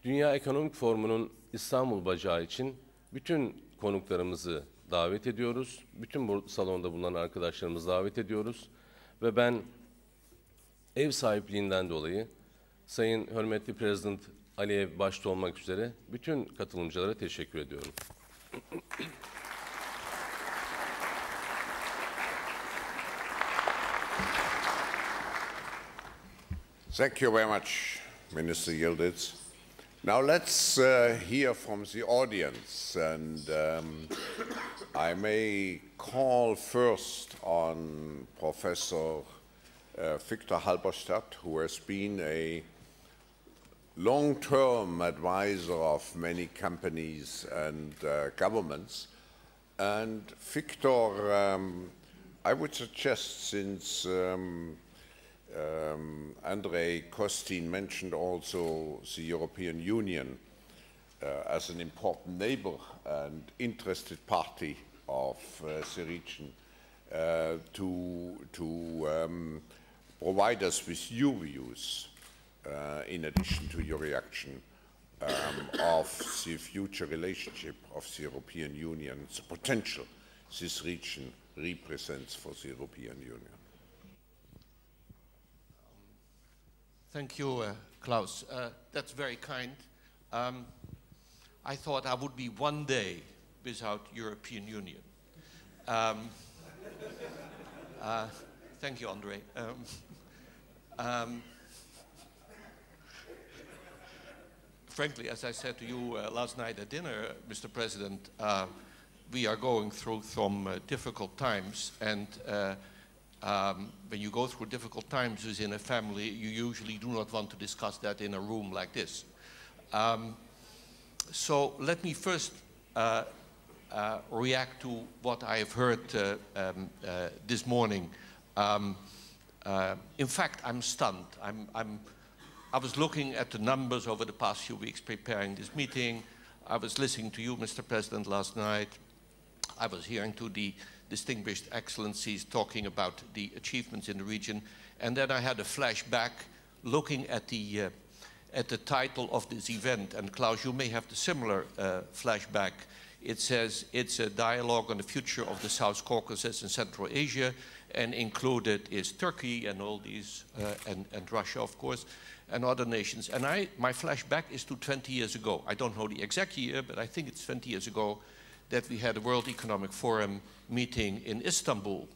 H: Dünya Ekonomik Forumu'nun İstanbul bacağı için bütün konuklarımızı davet ediyoruz. Bütün bu salonda bulunan arkadaşlarımızı davet ediyoruz. Ve ben ev sahipliğinden dolayı Sayın Hürmetli Prezident Aliyev başta olmak üzere bütün katılımcılara teşekkür ediyorum.
A: Thank you very much, Minister Yildiz. Now let's uh, hear from the audience, and um, I may call first on Professor uh, Victor Halberstadt, who has been a long-term advisor of many companies and uh, governments. And Victor, um, I would suggest, since um, um, Andrei Kostin mentioned also the European Union uh, as an important neighbor and interested party of uh, the region uh, to, to um, provide us with your views uh, in addition to your reaction um, of the future relationship of the European Union, the potential this region represents for the European Union.
I: Thank you, uh, Klaus. Uh, that's very kind. Um, I thought I would be one day without European Union. Um, uh, thank you, Andre. Um, um, frankly, as I said to you uh, last night at dinner, Mr. President, uh, we are going through some uh, difficult times, and um, when you go through difficult times within a family, you usually do not want to discuss that in a room like this. Um, so let me first uh, uh, react to what I have heard uh, um, uh, this morning. Um, uh, in fact, I'm stunned. I'm, I'm, I was looking at the numbers over the past few weeks preparing this meeting. I was listening to you, Mr. President, last night. I was hearing to the distinguished excellencies talking about the achievements in the region. And then I had a flashback looking at the, uh, at the title of this event. And Klaus, you may have the similar uh, flashback. It says it's a dialogue on the future of the South Caucasus and Central Asia, and included is Turkey and all these, uh, and, and Russia, of course, and other nations. And I, my flashback is to 20 years ago. I don't know the exact year, but I think it's 20 years ago that we had a World Economic Forum meeting in Istanbul,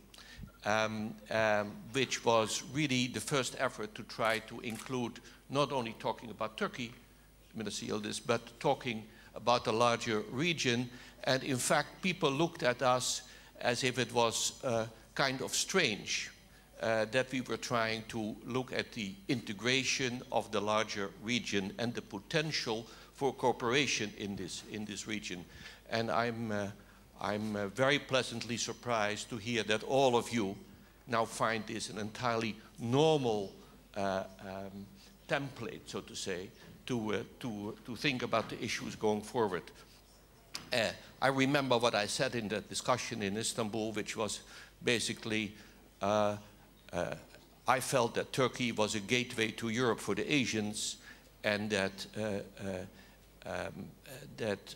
I: um, um, which was really the first effort to try to include not only talking about Turkey, Minister Yildiz, but talking about the larger region. And in fact, people looked at us as if it was uh, kind of strange uh, that we were trying to look at the integration of the larger region and the potential for cooperation in this, in this region. And I'm, uh, I'm uh, very pleasantly surprised to hear that all of you now find this an entirely normal uh, um, template, so to say, to, uh, to, to think about the issues going forward. Uh, I remember what I said in the discussion in Istanbul, which was basically uh, I felt that Turkey was a gateway to Europe for the Asians and that, um, that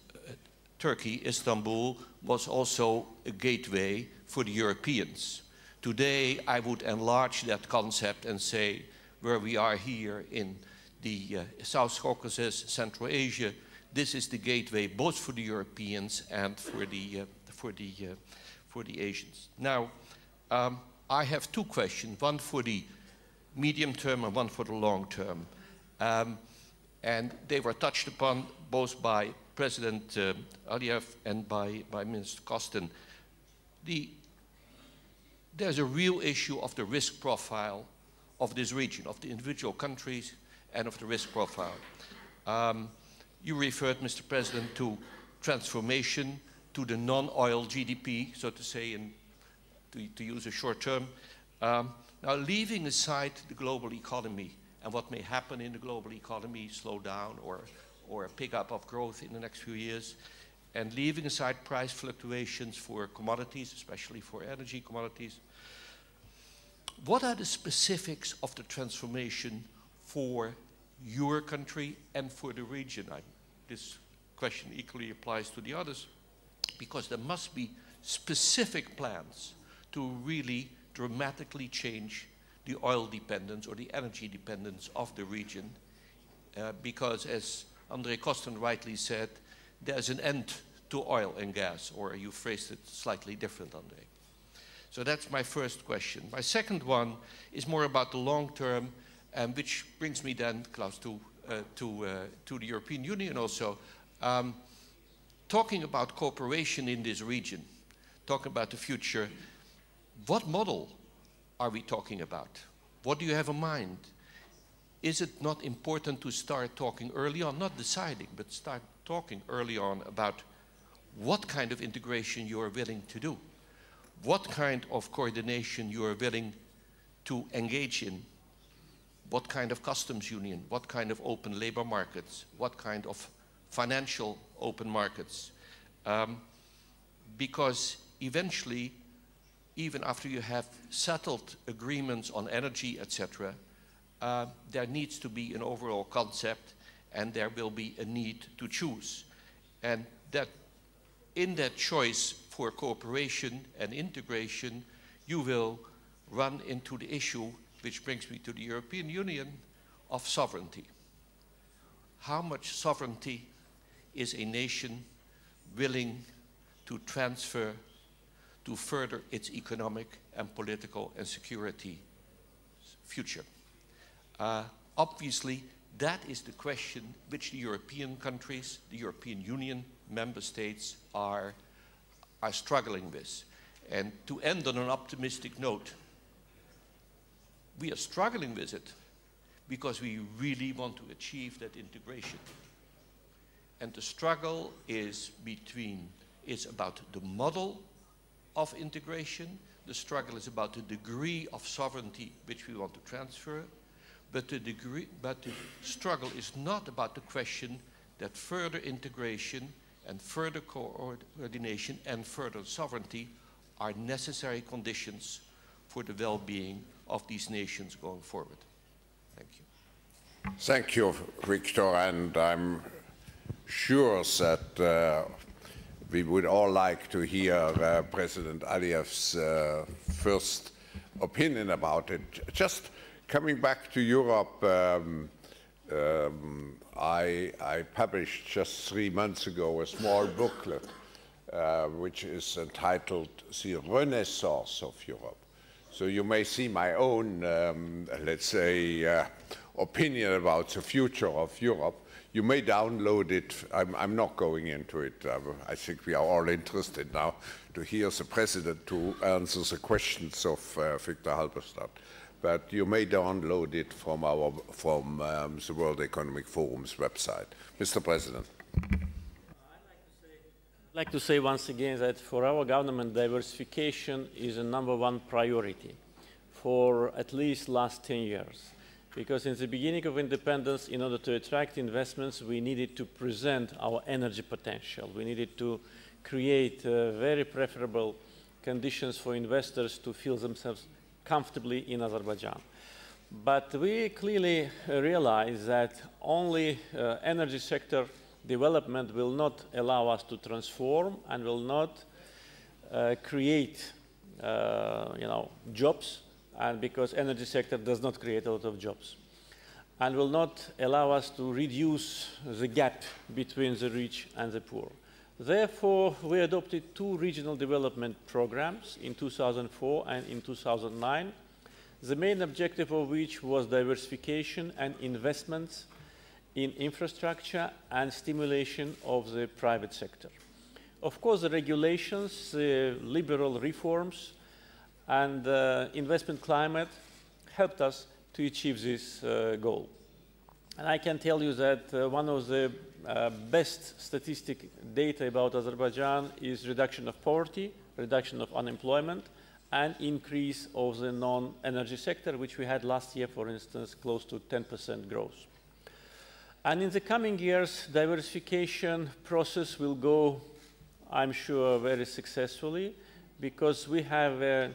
I: Turkey, Istanbul, was also a gateway for the Europeans. Today, I would enlarge that concept and say where we are here in the uh, South Caucasus, Central Asia, this is the gateway both for the Europeans and for the, uh, for the, uh, for the Asians. Now, um, I have two questions, one for the medium term and one for the long term. Um, and they were touched upon both by President uh, Aliyev and by, by Minister Kostin, the, there's a real issue of the risk profile of this region, of the individual countries and of the risk profile. Um, you referred, Mr. President, to transformation to the non-oil GDP, so to say, in, to, to use a short term. Um, now, leaving aside the global economy and what may happen in the global economy, slow down or or a pickup of growth in the next few years. And leaving aside price fluctuations for commodities, especially for energy commodities, what are the specifics of the transformation for your country and for the region? This question equally applies to the others, because there must be specific plans to really dramatically change the oil dependence or the energy dependence of the region. Uh, because as Andre Kostin rightly said, there's an end to oil and gas, or you phrased it slightly different, Andre. So that's my first question. My second one is more about the long term, um, which brings me then, Klaus, to, uh, to, uh, to the European Union also. Um, talking about cooperation in this region, talking about the future, what model are we talking about? What do you have in mind? Is it not important to start talking early on, not deciding, but start talking early on about what kind of integration you are willing to do, what kind of coordination you are willing to engage in, what kind of customs union, what kind of open labor markets, what kind of financial open markets. Um, because eventually, even after you have settled agreements on energy, etc., uh, there needs to be an overall concept and there will be a need to choose. And that in that choice for cooperation and integration, you will run into the issue, which brings me to the European Union, of sovereignty. How much sovereignty is a nation willing to transfer to further its economic and political and security future? Uh, obviously, that is the question which the European countries, the European Union member states are, are struggling with. And to end on an optimistic note, we are struggling with it because we really want to achieve that integration. And the struggle is between, it's about the model of integration, the struggle is about the degree of sovereignty which we want to transfer, but the, degree, but the struggle is not about the question that further integration and further coordination and further sovereignty are necessary conditions for the well-being of these nations going forward. Thank you.
A: Thank you, Victor, and I'm sure that uh, we would all like to hear uh, President Aliyev's uh, first opinion about it. Just coming back to Europe, um, um, I, I, published just three months ago a small booklet uh, which is entitled The Renaissance of Europe. So you may see my own, um, let's say, uh, opinion about the future of Europe. You may download it. I'm, I'm not going into it. Uh, I think we are all interested now to hear the president to answer the questions of uh, Victor Halberstadt but you may download it from, our, from um, the World Economic Forum's website. Mr. President.
D: I'd like to say once again that for our government, diversification is a number one priority for at least last 10 years. Because in the beginning of independence, in order to attract investments, we needed to present our energy potential. We needed to create uh, very preferable conditions for investors to feel themselves comfortably in Azerbaijan. But we clearly realize that only uh, energy sector development will not allow us to transform and will not uh, create uh, you know, jobs, and because energy sector does not create a lot of jobs, and will not allow us to reduce the gap between the rich and the poor. Therefore, we adopted two regional development programs in 2004 and in 2009, the main objective of which was diversification and investments in infrastructure and stimulation of the private sector. Of course, the regulations, the liberal reforms, and uh, investment climate helped us to achieve this uh, goal. And I can tell you that uh, one of the uh, best statistic data about Azerbaijan is reduction of poverty, reduction of unemployment, and increase of the non-energy sector, which we had last year, for instance, close to 10% growth. And in the coming years, diversification process will go, I'm sure, very successfully, because we have a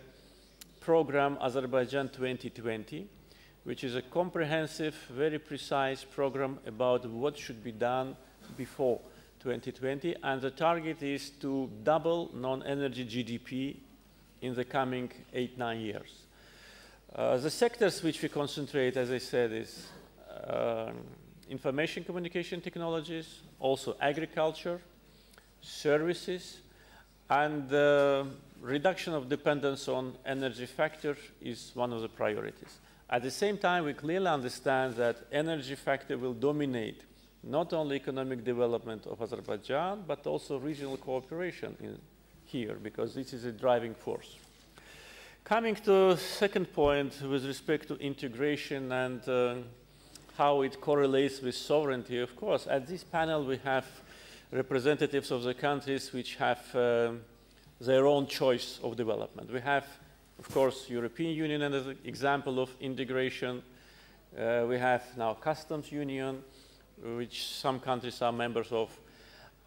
D: program Azerbaijan 2020, which is a comprehensive, very precise program about what should be done before 2020. And the target is to double non-energy GDP in the coming eight, nine years. Uh, the sectors which we concentrate, as I said, is uh, information communication technologies, also agriculture, services, and uh, reduction of dependence on energy factor is one of the priorities. At the same time, we clearly understand that energy factor will dominate not only economic development of Azerbaijan, but also regional cooperation here, because this is a driving force. Coming to second point with respect to integration and uh, how it correlates with sovereignty, of course, at this panel we have representatives of the countries which have uh, their own choice of development. We have of course, European Union as an example of integration. Uh, we have now customs union, which some countries are members of.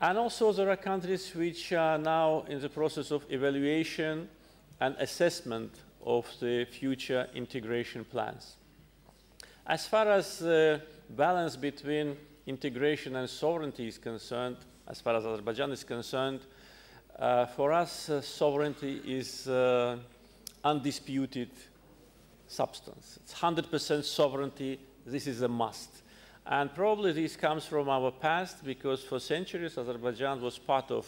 D: And also there are countries which are now in the process of evaluation and assessment of the future integration plans. As far as the balance between integration and sovereignty is concerned, as far as Azerbaijan is concerned, uh, for us, uh, sovereignty is uh, undisputed substance. It's 100% sovereignty this is a must. And probably this comes from our past because for centuries Azerbaijan was part of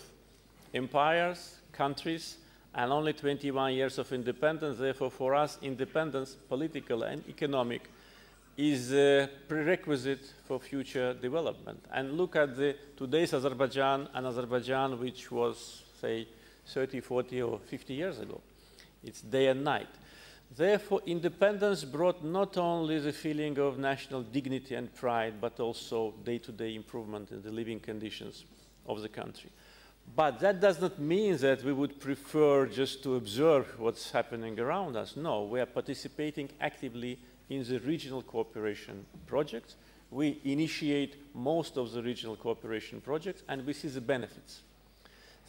D: empires, countries, and only 21 years of independence. Therefore, for us, independence, political and economic, is a prerequisite for future development. And look at the, today's Azerbaijan and Azerbaijan, which was, say, 30, 40, or 50 years ago. It's day and night. Therefore, independence brought not only the feeling of national dignity and pride, but also day-to-day -day improvement in the living conditions of the country. But that does not mean that we would prefer just to observe what's happening around us. No, we are participating actively in the regional cooperation projects. We initiate most of the regional cooperation projects and we see the benefits.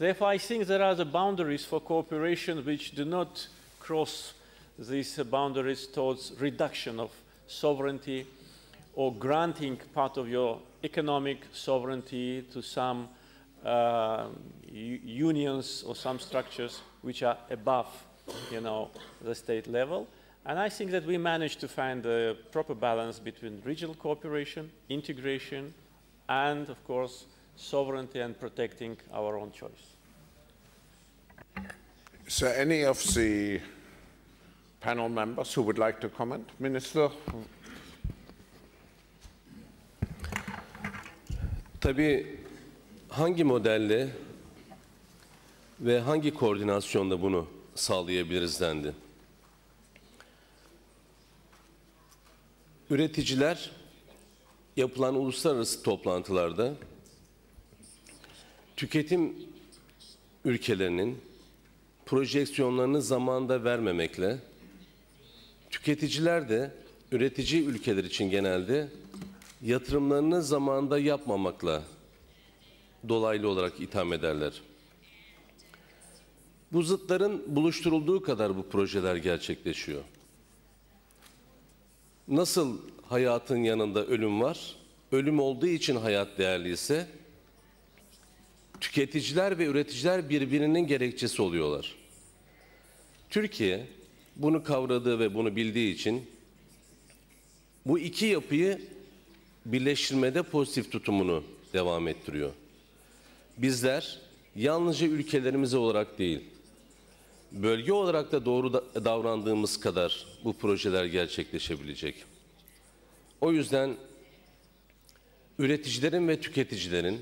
D: Therefore, I think there are the boundaries for cooperation which do not cross these boundaries towards reduction of sovereignty or granting part of your economic sovereignty to some uh, unions or some structures which are above, you know, the state level. And I think that we managed to find a proper balance between regional cooperation, integration, and, of course, sovereignty and protecting our own choice.
A: There any of the panel members who would like to comment? Minister?
H: Tabii hangi modelle ve hangi koordinasyonda bunu sağlayabiliriz dendi. Üreticiler yapılan uluslararası toplantılarda tüketim ülkelerinin projeksiyonlarını zamanda vermemekle tüketiciler de üretici ülkeler için genelde yatırımlarını zamanda yapmamakla dolaylı olarak itham ederler. Bu zıtların buluşturulduğu kadar bu projeler gerçekleşiyor. Nasıl hayatın yanında ölüm var, ölüm olduğu için hayat değerli ise tüketiciler ve üreticiler birbirinin gerekçesi oluyorlar. Türkiye bunu kavradığı ve bunu bildiği için bu iki yapıyı birleştirmede pozitif tutumunu devam ettiriyor. Bizler yalnızca ülkelerimize olarak değil, bölge olarak da doğru da davrandığımız kadar bu projeler gerçekleşebilecek. O yüzden üreticilerin ve tüketicilerin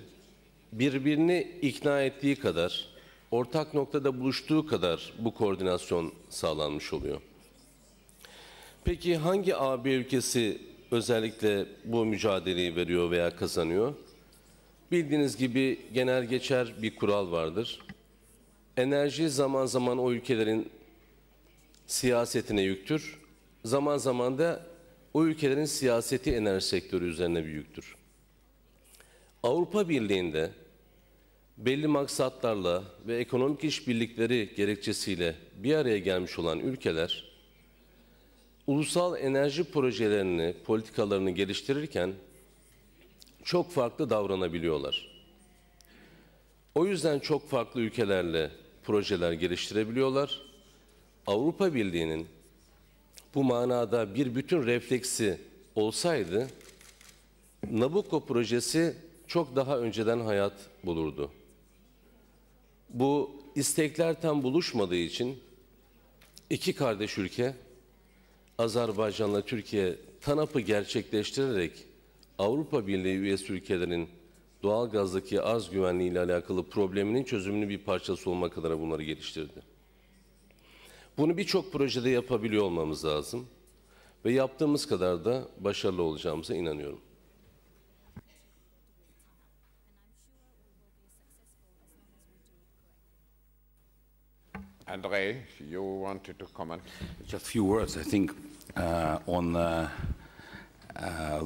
H: birbirini ikna ettiği kadar, ortak noktada buluştuğu kadar bu koordinasyon sağlanmış oluyor. Peki hangi AB ülkesi özellikle bu mücadeleyi veriyor veya kazanıyor? Bildiğiniz gibi genel geçer bir kural vardır. Enerji zaman zaman o ülkelerin siyasetine yüktür. Zaman zaman da o ülkelerin siyaseti enerji sektörü üzerine bir yüktür. Avrupa Birliği'nde belli maksatlarla ve ekonomik işbirlikleri gerekçesiyle bir araya gelmiş olan ülkeler ulusal enerji projelerini, politikalarını geliştirirken çok farklı davranabiliyorlar. O yüzden çok farklı ülkelerle projeler geliştirebiliyorlar. Avrupa Birliği'nin bu manada bir bütün refleksi olsaydı Nabucco projesi çok daha önceden hayat bulurdu. Bu istekler tam buluşmadığı için iki kardeş ülke Azerbaycan'la Türkiye TANAP'ı gerçekleştirerek Avrupa Birliği üyesi ülkelerin doğal gazdaki arz güvenliği ile alakalı probleminin çözümünün bir parçası olmak adına bunları geliştirdi. Bunu birçok projede yapabiliyor olmamız lazım ve yaptığımız kadar da başarılı olacağımıza inanıyorum.
A: Andre, you wanted to comment?
F: Just a few words, I think, uh, on uh,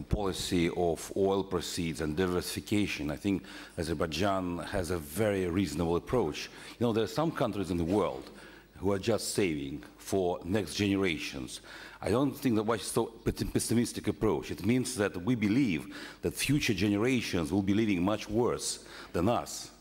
F: policy of oil proceeds and diversification. I think Azerbaijan has a very reasonable approach. You know, there are some countries in the world who are just saving for next generations. I don't think that was so pessimistic approach. It means that we believe that future generations will be living much worse than us.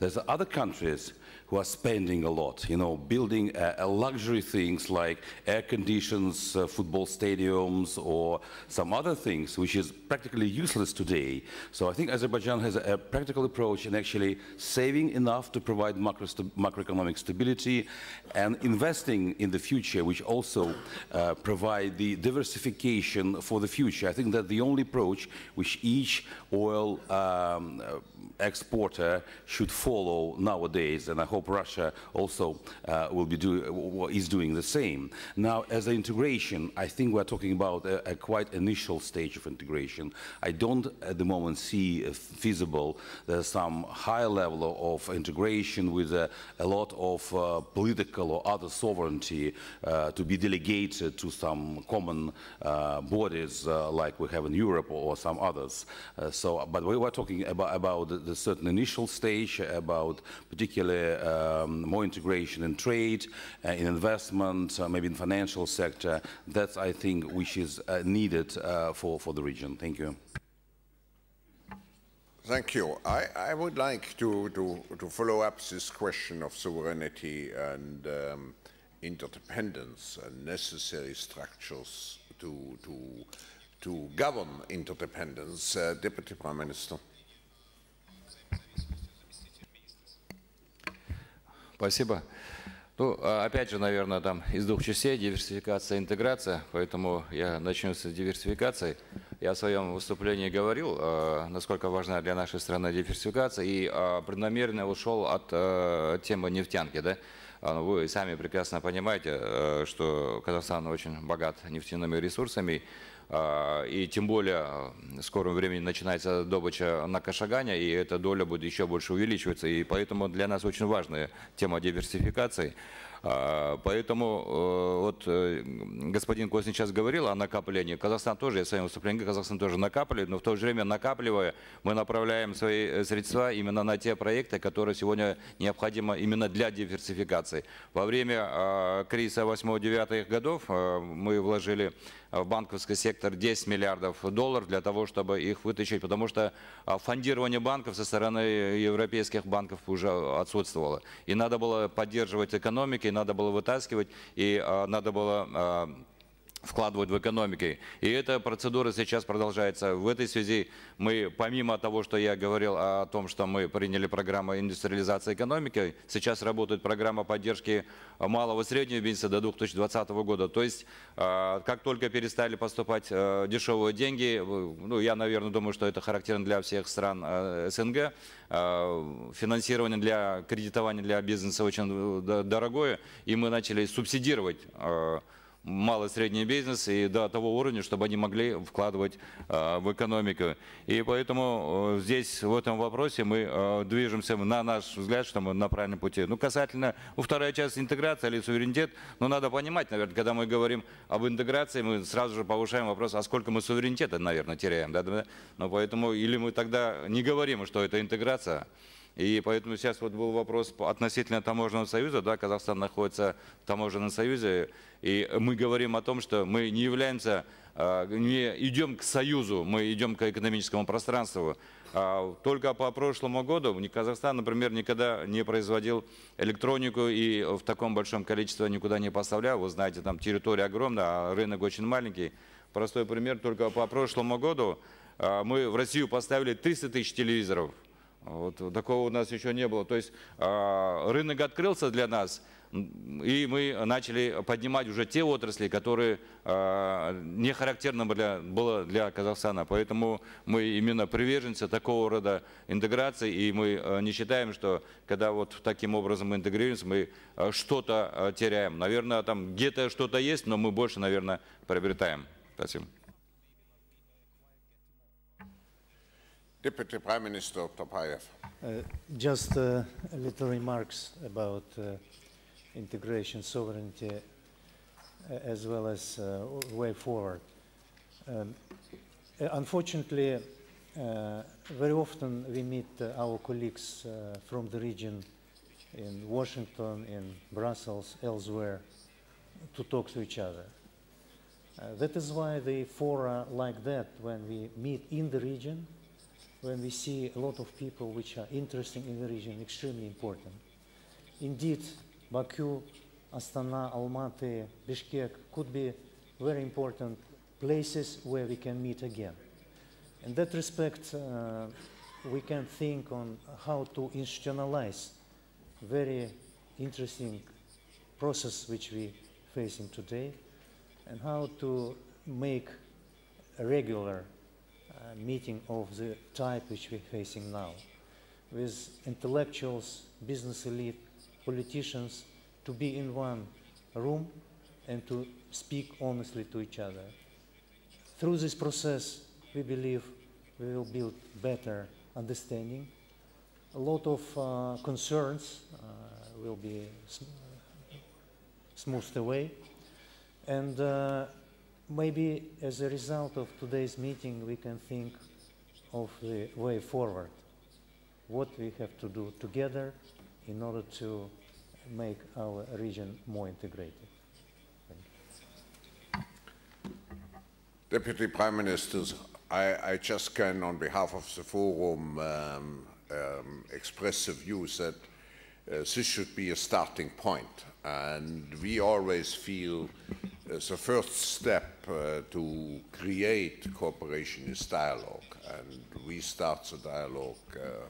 F: There's other countries who are spending a lot, you know, building uh, luxury things like air conditions, uh, football stadiums, or some other things, which is practically useless today. So I think Azerbaijan has a, a practical approach in actually saving enough to provide macro st macroeconomic stability and investing in the future, which also uh, provide the diversification for the future. I think that the only approach which each oil um, exporter should follow nowadays, and I hope Russia also uh, will be do, is doing the same. Now, as an integration, I think we're talking about a, a, quite initial stage of integration. I don't at the moment see feasible there's some high level of integration with a, a lot of uh, political or other sovereignty uh, to be delegated to some common uh, bodies uh, like we have in Europe or, some others. Uh, so, but we were talking about, about the certain initial stage about particularly um, more integration in trade, uh, in investment, uh, maybe in financial sector. That's, I think, which is uh, needed uh, for, for the region. Thank you.
A: Thank you. I, I would like to, to, to, follow up this question of sovereignty and um, interdependence and necessary structures to, to, to govern interdependence. Uh, Deputy Prime Minister.
E: Спасибо. Ну, а, опять же, наверное, там из двух частей диверсификация интеграция, поэтому я начну с диверсификации. Я в своем выступлении говорил, э, насколько важна для нашей страны диверсификация, и э, преднамеренно ушел от темы нефтянки. Да? Ну, вы сами прекрасно понимаете, что Казахстан очень богат нефтяными ресурсами, а, и тем более а, в скором времени начинается добыча на Кашагане, и эта доля будет еще больше увеличиваться. И поэтому для нас очень важная тема диверсификации. А, поэтому э, вот э, господин Косин сейчас говорил о накоплении. Казахстан тоже, я в своем выступлении, Казахстан тоже накапливает, но в то же время накапливая, мы направляем свои э, средства именно на те проекты, которые сегодня необходимы именно для диверсификации. Во время кризиса 8-9 годов мы вложили в банковский сектор 10 миллиардов долларов для того, чтобы их вытащить, потому что фондирование банков со стороны европейских банков уже отсутствовало. И надо было поддерживать экономику, надо было вытаскивать, и а, надо было вкладывать в экономику. И эта процедура сейчас продолжается. В этой связи мы, помимо того, что я говорил о том, что мы приняли программу индустриализации экономики, сейчас работает программа поддержки малого и среднего бизнеса до 2020 года. То есть, а, как только перестали поступать дешевые деньги, ну, я, наверное, думаю, что это характерно для всех стран СНГ, финансирование для кредитования для бизнеса очень э, дорогое, и мы начали субсидировать малый и средний бизнес и до того уровня, чтобы они могли вкладывать э, в экономику. И поэтому э, здесь в этом вопросе мы э, движемся, на наш взгляд, что мы на правильном пути. Ну, касательно, ну, вторая часть интеграция или суверенитет, ну, надо понимать, наверное, когда мы говорим об интеграции, мы сразу же повышаем вопрос, а сколько мы суверенитета, наверное, теряем. Да? Ну, поэтому или мы тогда не говорим, что это интеграция, и поэтому сейчас вот был вопрос относительно таможенного союза, да, Казахстан находится в таможенном союзе, и мы говорим о том, что мы не являемся, а, не идем к союзу, мы идем к экономическому пространству. А только по прошлому году Казахстан, например, никогда не производил электронику и в таком большом количестве никуда не поставлял. Вы знаете, там территория огромная, а рынок очень маленький. Простой пример, только по прошлому году а, мы в Россию поставили 300 тысяч телевизоров. Вот такого у нас еще не было. То есть э, рынок открылся для нас, и мы начали поднимать уже те отрасли, которые э, не характерны для, было для Казахстана. Поэтому мы именно приверженцы такого рода интеграции, и мы не считаем, что когда вот таким образом мы интегрируемся, мы что-то теряем. Наверное, там где-то что-то есть, но мы больше, наверное, приобретаем. Спасибо.
A: Deputy Prime Minister Otorbaev.
G: Uh, just uh, little remarks about uh, integration, sovereignty, uh, as well as uh, way forward. Um, uh, unfortunately, very often we meet our colleagues from the region in Washington, in Brussels, elsewhere, to talk to each other. that is why the fora like that, when we meet in the region, when we see a lot of people which are interesting in the region, extremely important. indeed Baku, Astana, Almaty, Bishkek could be very important places where we can meet again. In that respect, uh, we can think on how to institutionalize very interesting process which we facing today and how to make regular meeting of the type which we're facing now with intellectuals, business elite, politicians to be in one room and to speak honestly to each other. Through this process, we believe we will build better understanding. A lot of uh, concerns uh, will be sm smoothed away. And uh, maybe as a result of today's meeting, we can think of the way forward, what we have to do together in order to make our region more integrated.
A: Deputy Prime Ministers, I, I, just can, on behalf of the Forum, um, um, express the view that uh, this should be a starting point. And we always feel uh, the first step uh, to create cooperation is dialogue. And we start the dialogue uh,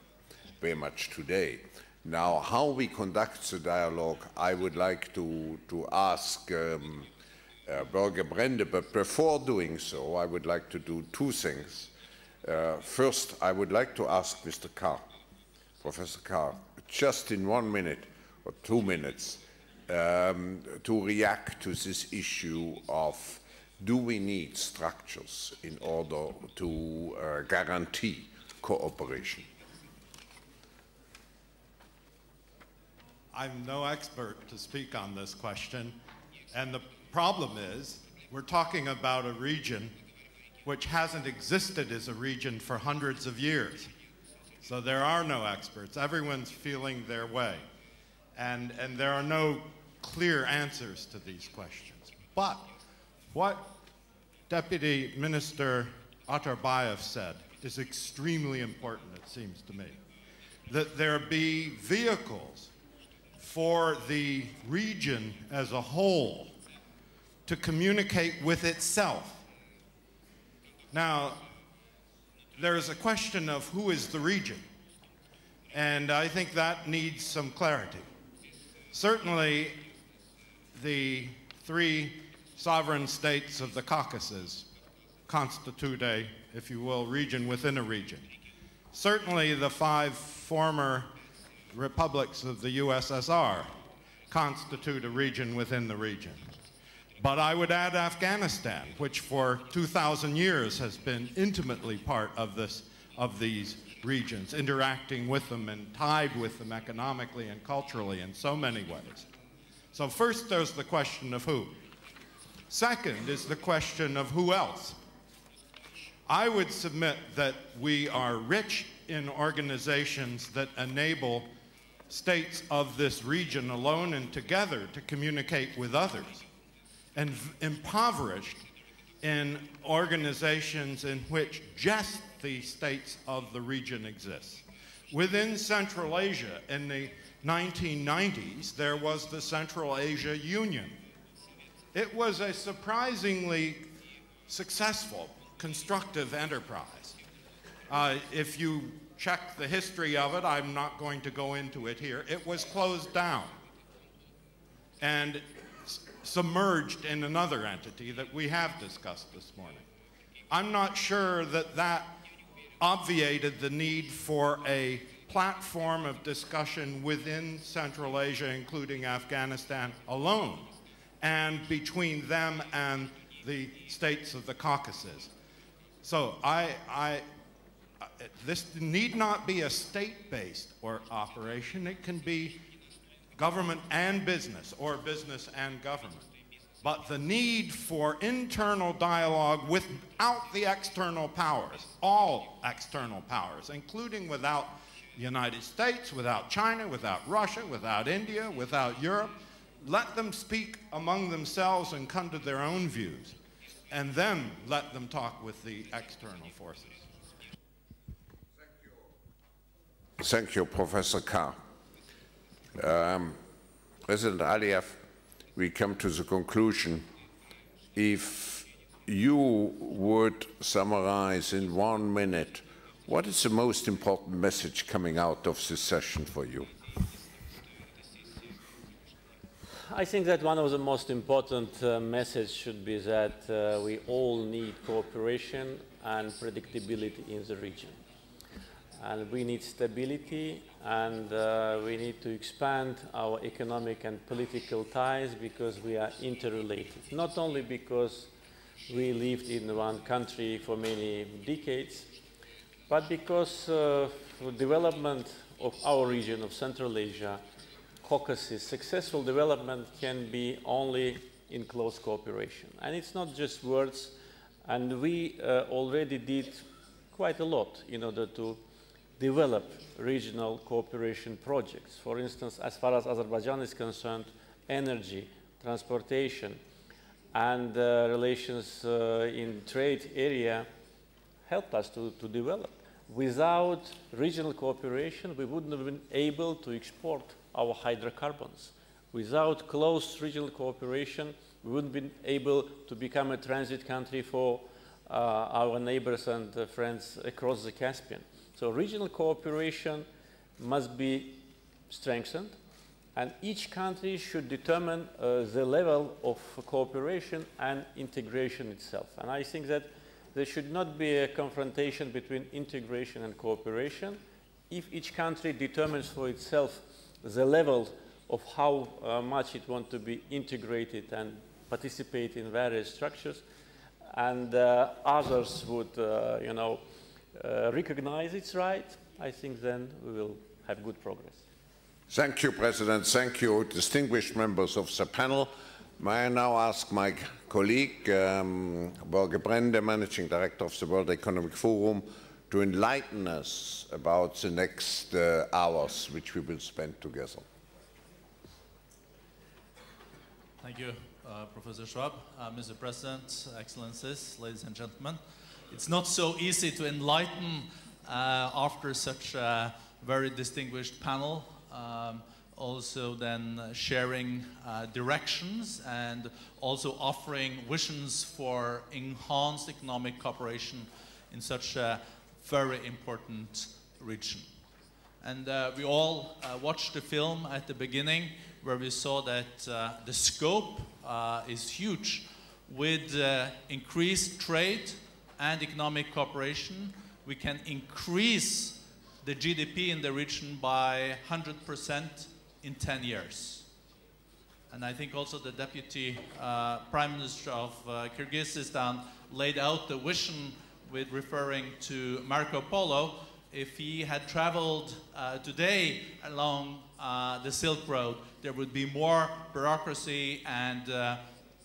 A: very much today. Now, how we conduct the dialogue, I would like to, to ask um, uh, Børge Brende, but before doing so, I would like to do two things. Uh, first, I would like to ask Mr. Starr, Professor Starr, just in one minute or two minutes, um, to react to this issue of do we need structures in order to uh, guarantee cooperation?
C: I'm no expert to speak on this question, and the problem is we're talking about a region which hasn't existed as a region for hundreds of years. So there are no experts. Everyone's feeling their way. And, and there are no clear answers to these questions. But what Deputy Minister Otorbaev said is extremely important, it seems to me. That there be vehicles for the region as a whole to communicate with itself. Now, there's a question of who is the region, and I think that needs some clarity. Certainly, the three sovereign states of the Caucasus constitute a, if you will, region within a region. Certainly, the five former republics of the USSR constitute a region within the region. But I would add Afghanistan, which for 2,000 years has been intimately part of, this, of these regions, interacting with them and tied with them economically and culturally in so many ways. So first there's the question of who. Second is the question of who else. I would submit that we are rich in organizations that enable states of this region alone and together to communicate with others, and impoverished in organizations in which just the states of the region exist. Within Central Asia, in the 1990s, there was the Central Asia Union. It was a surprisingly successful, constructive enterprise. Uh, if you check the history of it. I'm not going to go into it here. It was closed down and submerged in another entity that we have discussed this morning. I'm not sure that that obviated the need for a platform of discussion within Central Asia, including Afghanistan alone, and between them and the states of the Caucasus. So I, I, this need not be a state-based or operation. It can be government and business or business and government. But the need for internal dialogue without the external powers, all external powers, including without the United States, without China, without Russia, without India, without Europe, let them speak among themselves and come to their own views, and then let them talk with the external forces.
A: Thank you, Professor Starr. Um, President Aliyev, we come to the conclusion if you would summarize in one minute what is the most important message coming out of this session for you?
D: I think that one of the most important uh, messages should be that uh, we all need cooperation and predictability in the region. And we need stability and uh, we need to expand our economic and political ties because we are interrelated. Not only because we lived in one country for many decades, but because uh, development of our region of Central Asia, Caucasus, successful development can be only in close cooperation. And it's not just words, and we uh, already did quite a lot in order to develop regional cooperation projects. For instance, as far as Azerbaijan is concerned, energy, transportation, and uh, relations uh, in trade area helped us to, to develop. Without regional cooperation, we wouldn't have been able to export our hydrocarbons. Without close regional cooperation, we wouldn't have been able to become a transit country for uh, our neighbors and uh, friends across the Caspian. So regional cooperation must be strengthened, and each country should determine uh, the level of cooperation and integration itself. And I think that there should not be a confrontation between integration and cooperation. If each country determines for itself the level of how uh, much it wants to be integrated and participate in various structures, and uh, others would, uh, you know, uh, recognize its right, I think then we will have good progress.
A: Thank you, President. Thank you, distinguished members of the panel. May I now ask my colleague, um, Børge Brende, Managing Director of the World Economic Forum, to enlighten us about the next uh, hours which we will spend together.
J: Thank you, uh, Professor Schwab. Uh, Mr. President, Excellencies, ladies and gentlemen. It's not so easy to enlighten uh, after such a very distinguished panel. Um, also then sharing uh, directions and also offering visions for enhanced economic cooperation in such a very important region. And uh, we all uh, watched the film at the beginning where we saw that uh, the scope uh, is huge with uh, increased trade and economic cooperation. We can increase the GDP in the region by 100 percent in 10 years. And I think also the Deputy uh, Prime Minister of uh, Kyrgyzstan laid out the vision with referring to Marco Polo. If he had traveled uh, today along uh, the Silk Road, there would be more bureaucracy and uh,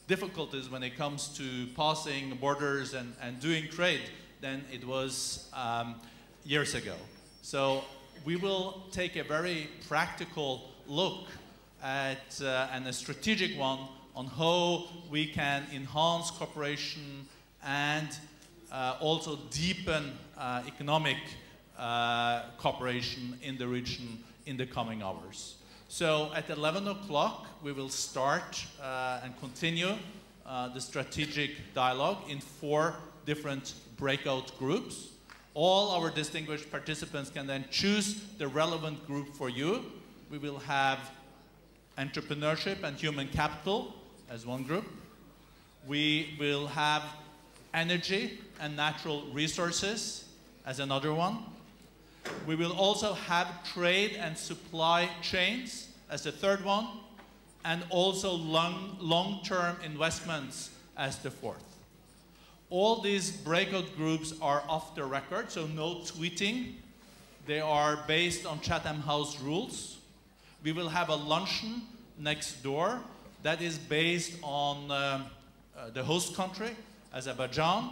J: difficulties when it comes to passing borders and, and doing trade than it was um, years ago. So we will take a very practical look at, uh, and a strategic one, on how we can enhance cooperation and uh, also deepen uh, economic uh, cooperation in the region in the coming hours. So at 11 o'clock, we will start uh, and continue uh, the strategic dialogue in four different breakout groups. All our distinguished participants can then choose the relevant group for you we will have entrepreneurship and human capital as one group. We will have energy and natural resources as another one. We will also have trade and supply chains as the third one, and also long, long-term investments as the fourth. All these breakout groups are off the record, so no tweeting. They are based on Chatham House rules. We will have a luncheon next door that is based on uh, uh, the host country, Azerbaijan.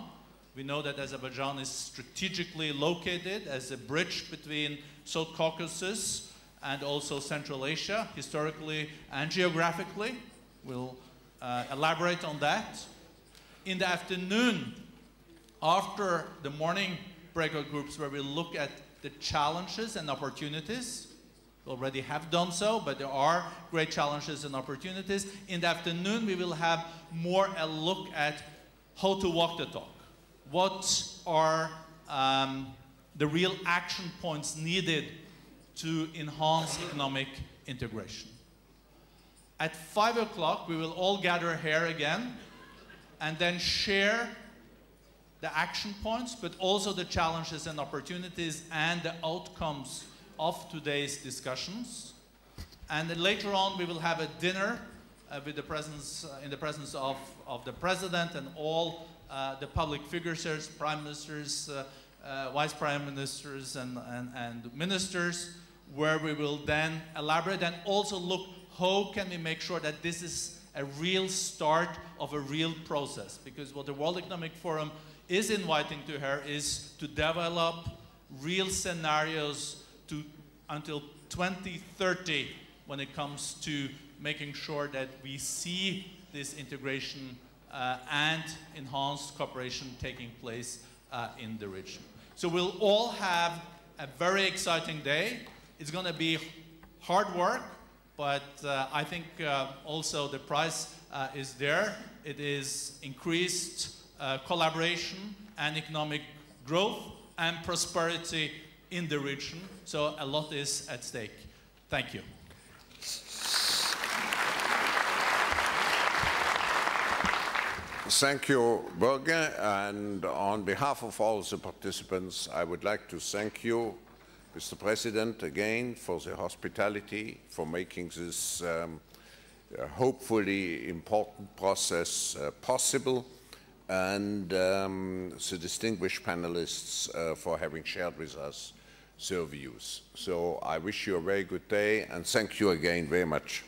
J: We know that Azerbaijan is strategically located as a bridge between South Caucasus and also Central Asia, historically and geographically. We'll uh, elaborate on that. In the afternoon, after the morning breakout groups where we look at the challenges and opportunities, already have done so, but there are great challenges and opportunities. In the afternoon, we will have more a look at how to walk the talk. What are um, the real action points needed to enhance economic integration? At 5 o'clock, we will all gather here again and then share the action points, but also the challenges and opportunities and the outcomes of today's discussions. And later on, we will have a dinner uh, with the presence, uh, in the presence of, of the president and all uh, the public figures, prime ministers, uh, uh, vice prime ministers, and, and, and ministers, where we will then elaborate and also look how can we make sure that this is a real start of a real process. Because what the World Economic Forum is inviting to her is to develop real scenarios until 2030 when it comes to making sure that we see this integration uh, and enhanced cooperation taking place uh, in the region. So we'll all have a very exciting day. It's going to be hard work, but uh, I think uh, also the prize uh, is there. It is increased uh, collaboration and economic growth and prosperity in the region. So a lot is at stake. Thank you.
A: Thank you, Børge. And on behalf of all the participants, I would like to thank you Mr. President, again, for the hospitality, for making this um, uh, hopefully important process uh, possible, and um, the distinguished panelists uh, for having shared with us their views. So I wish you a very good day and thank you again very much.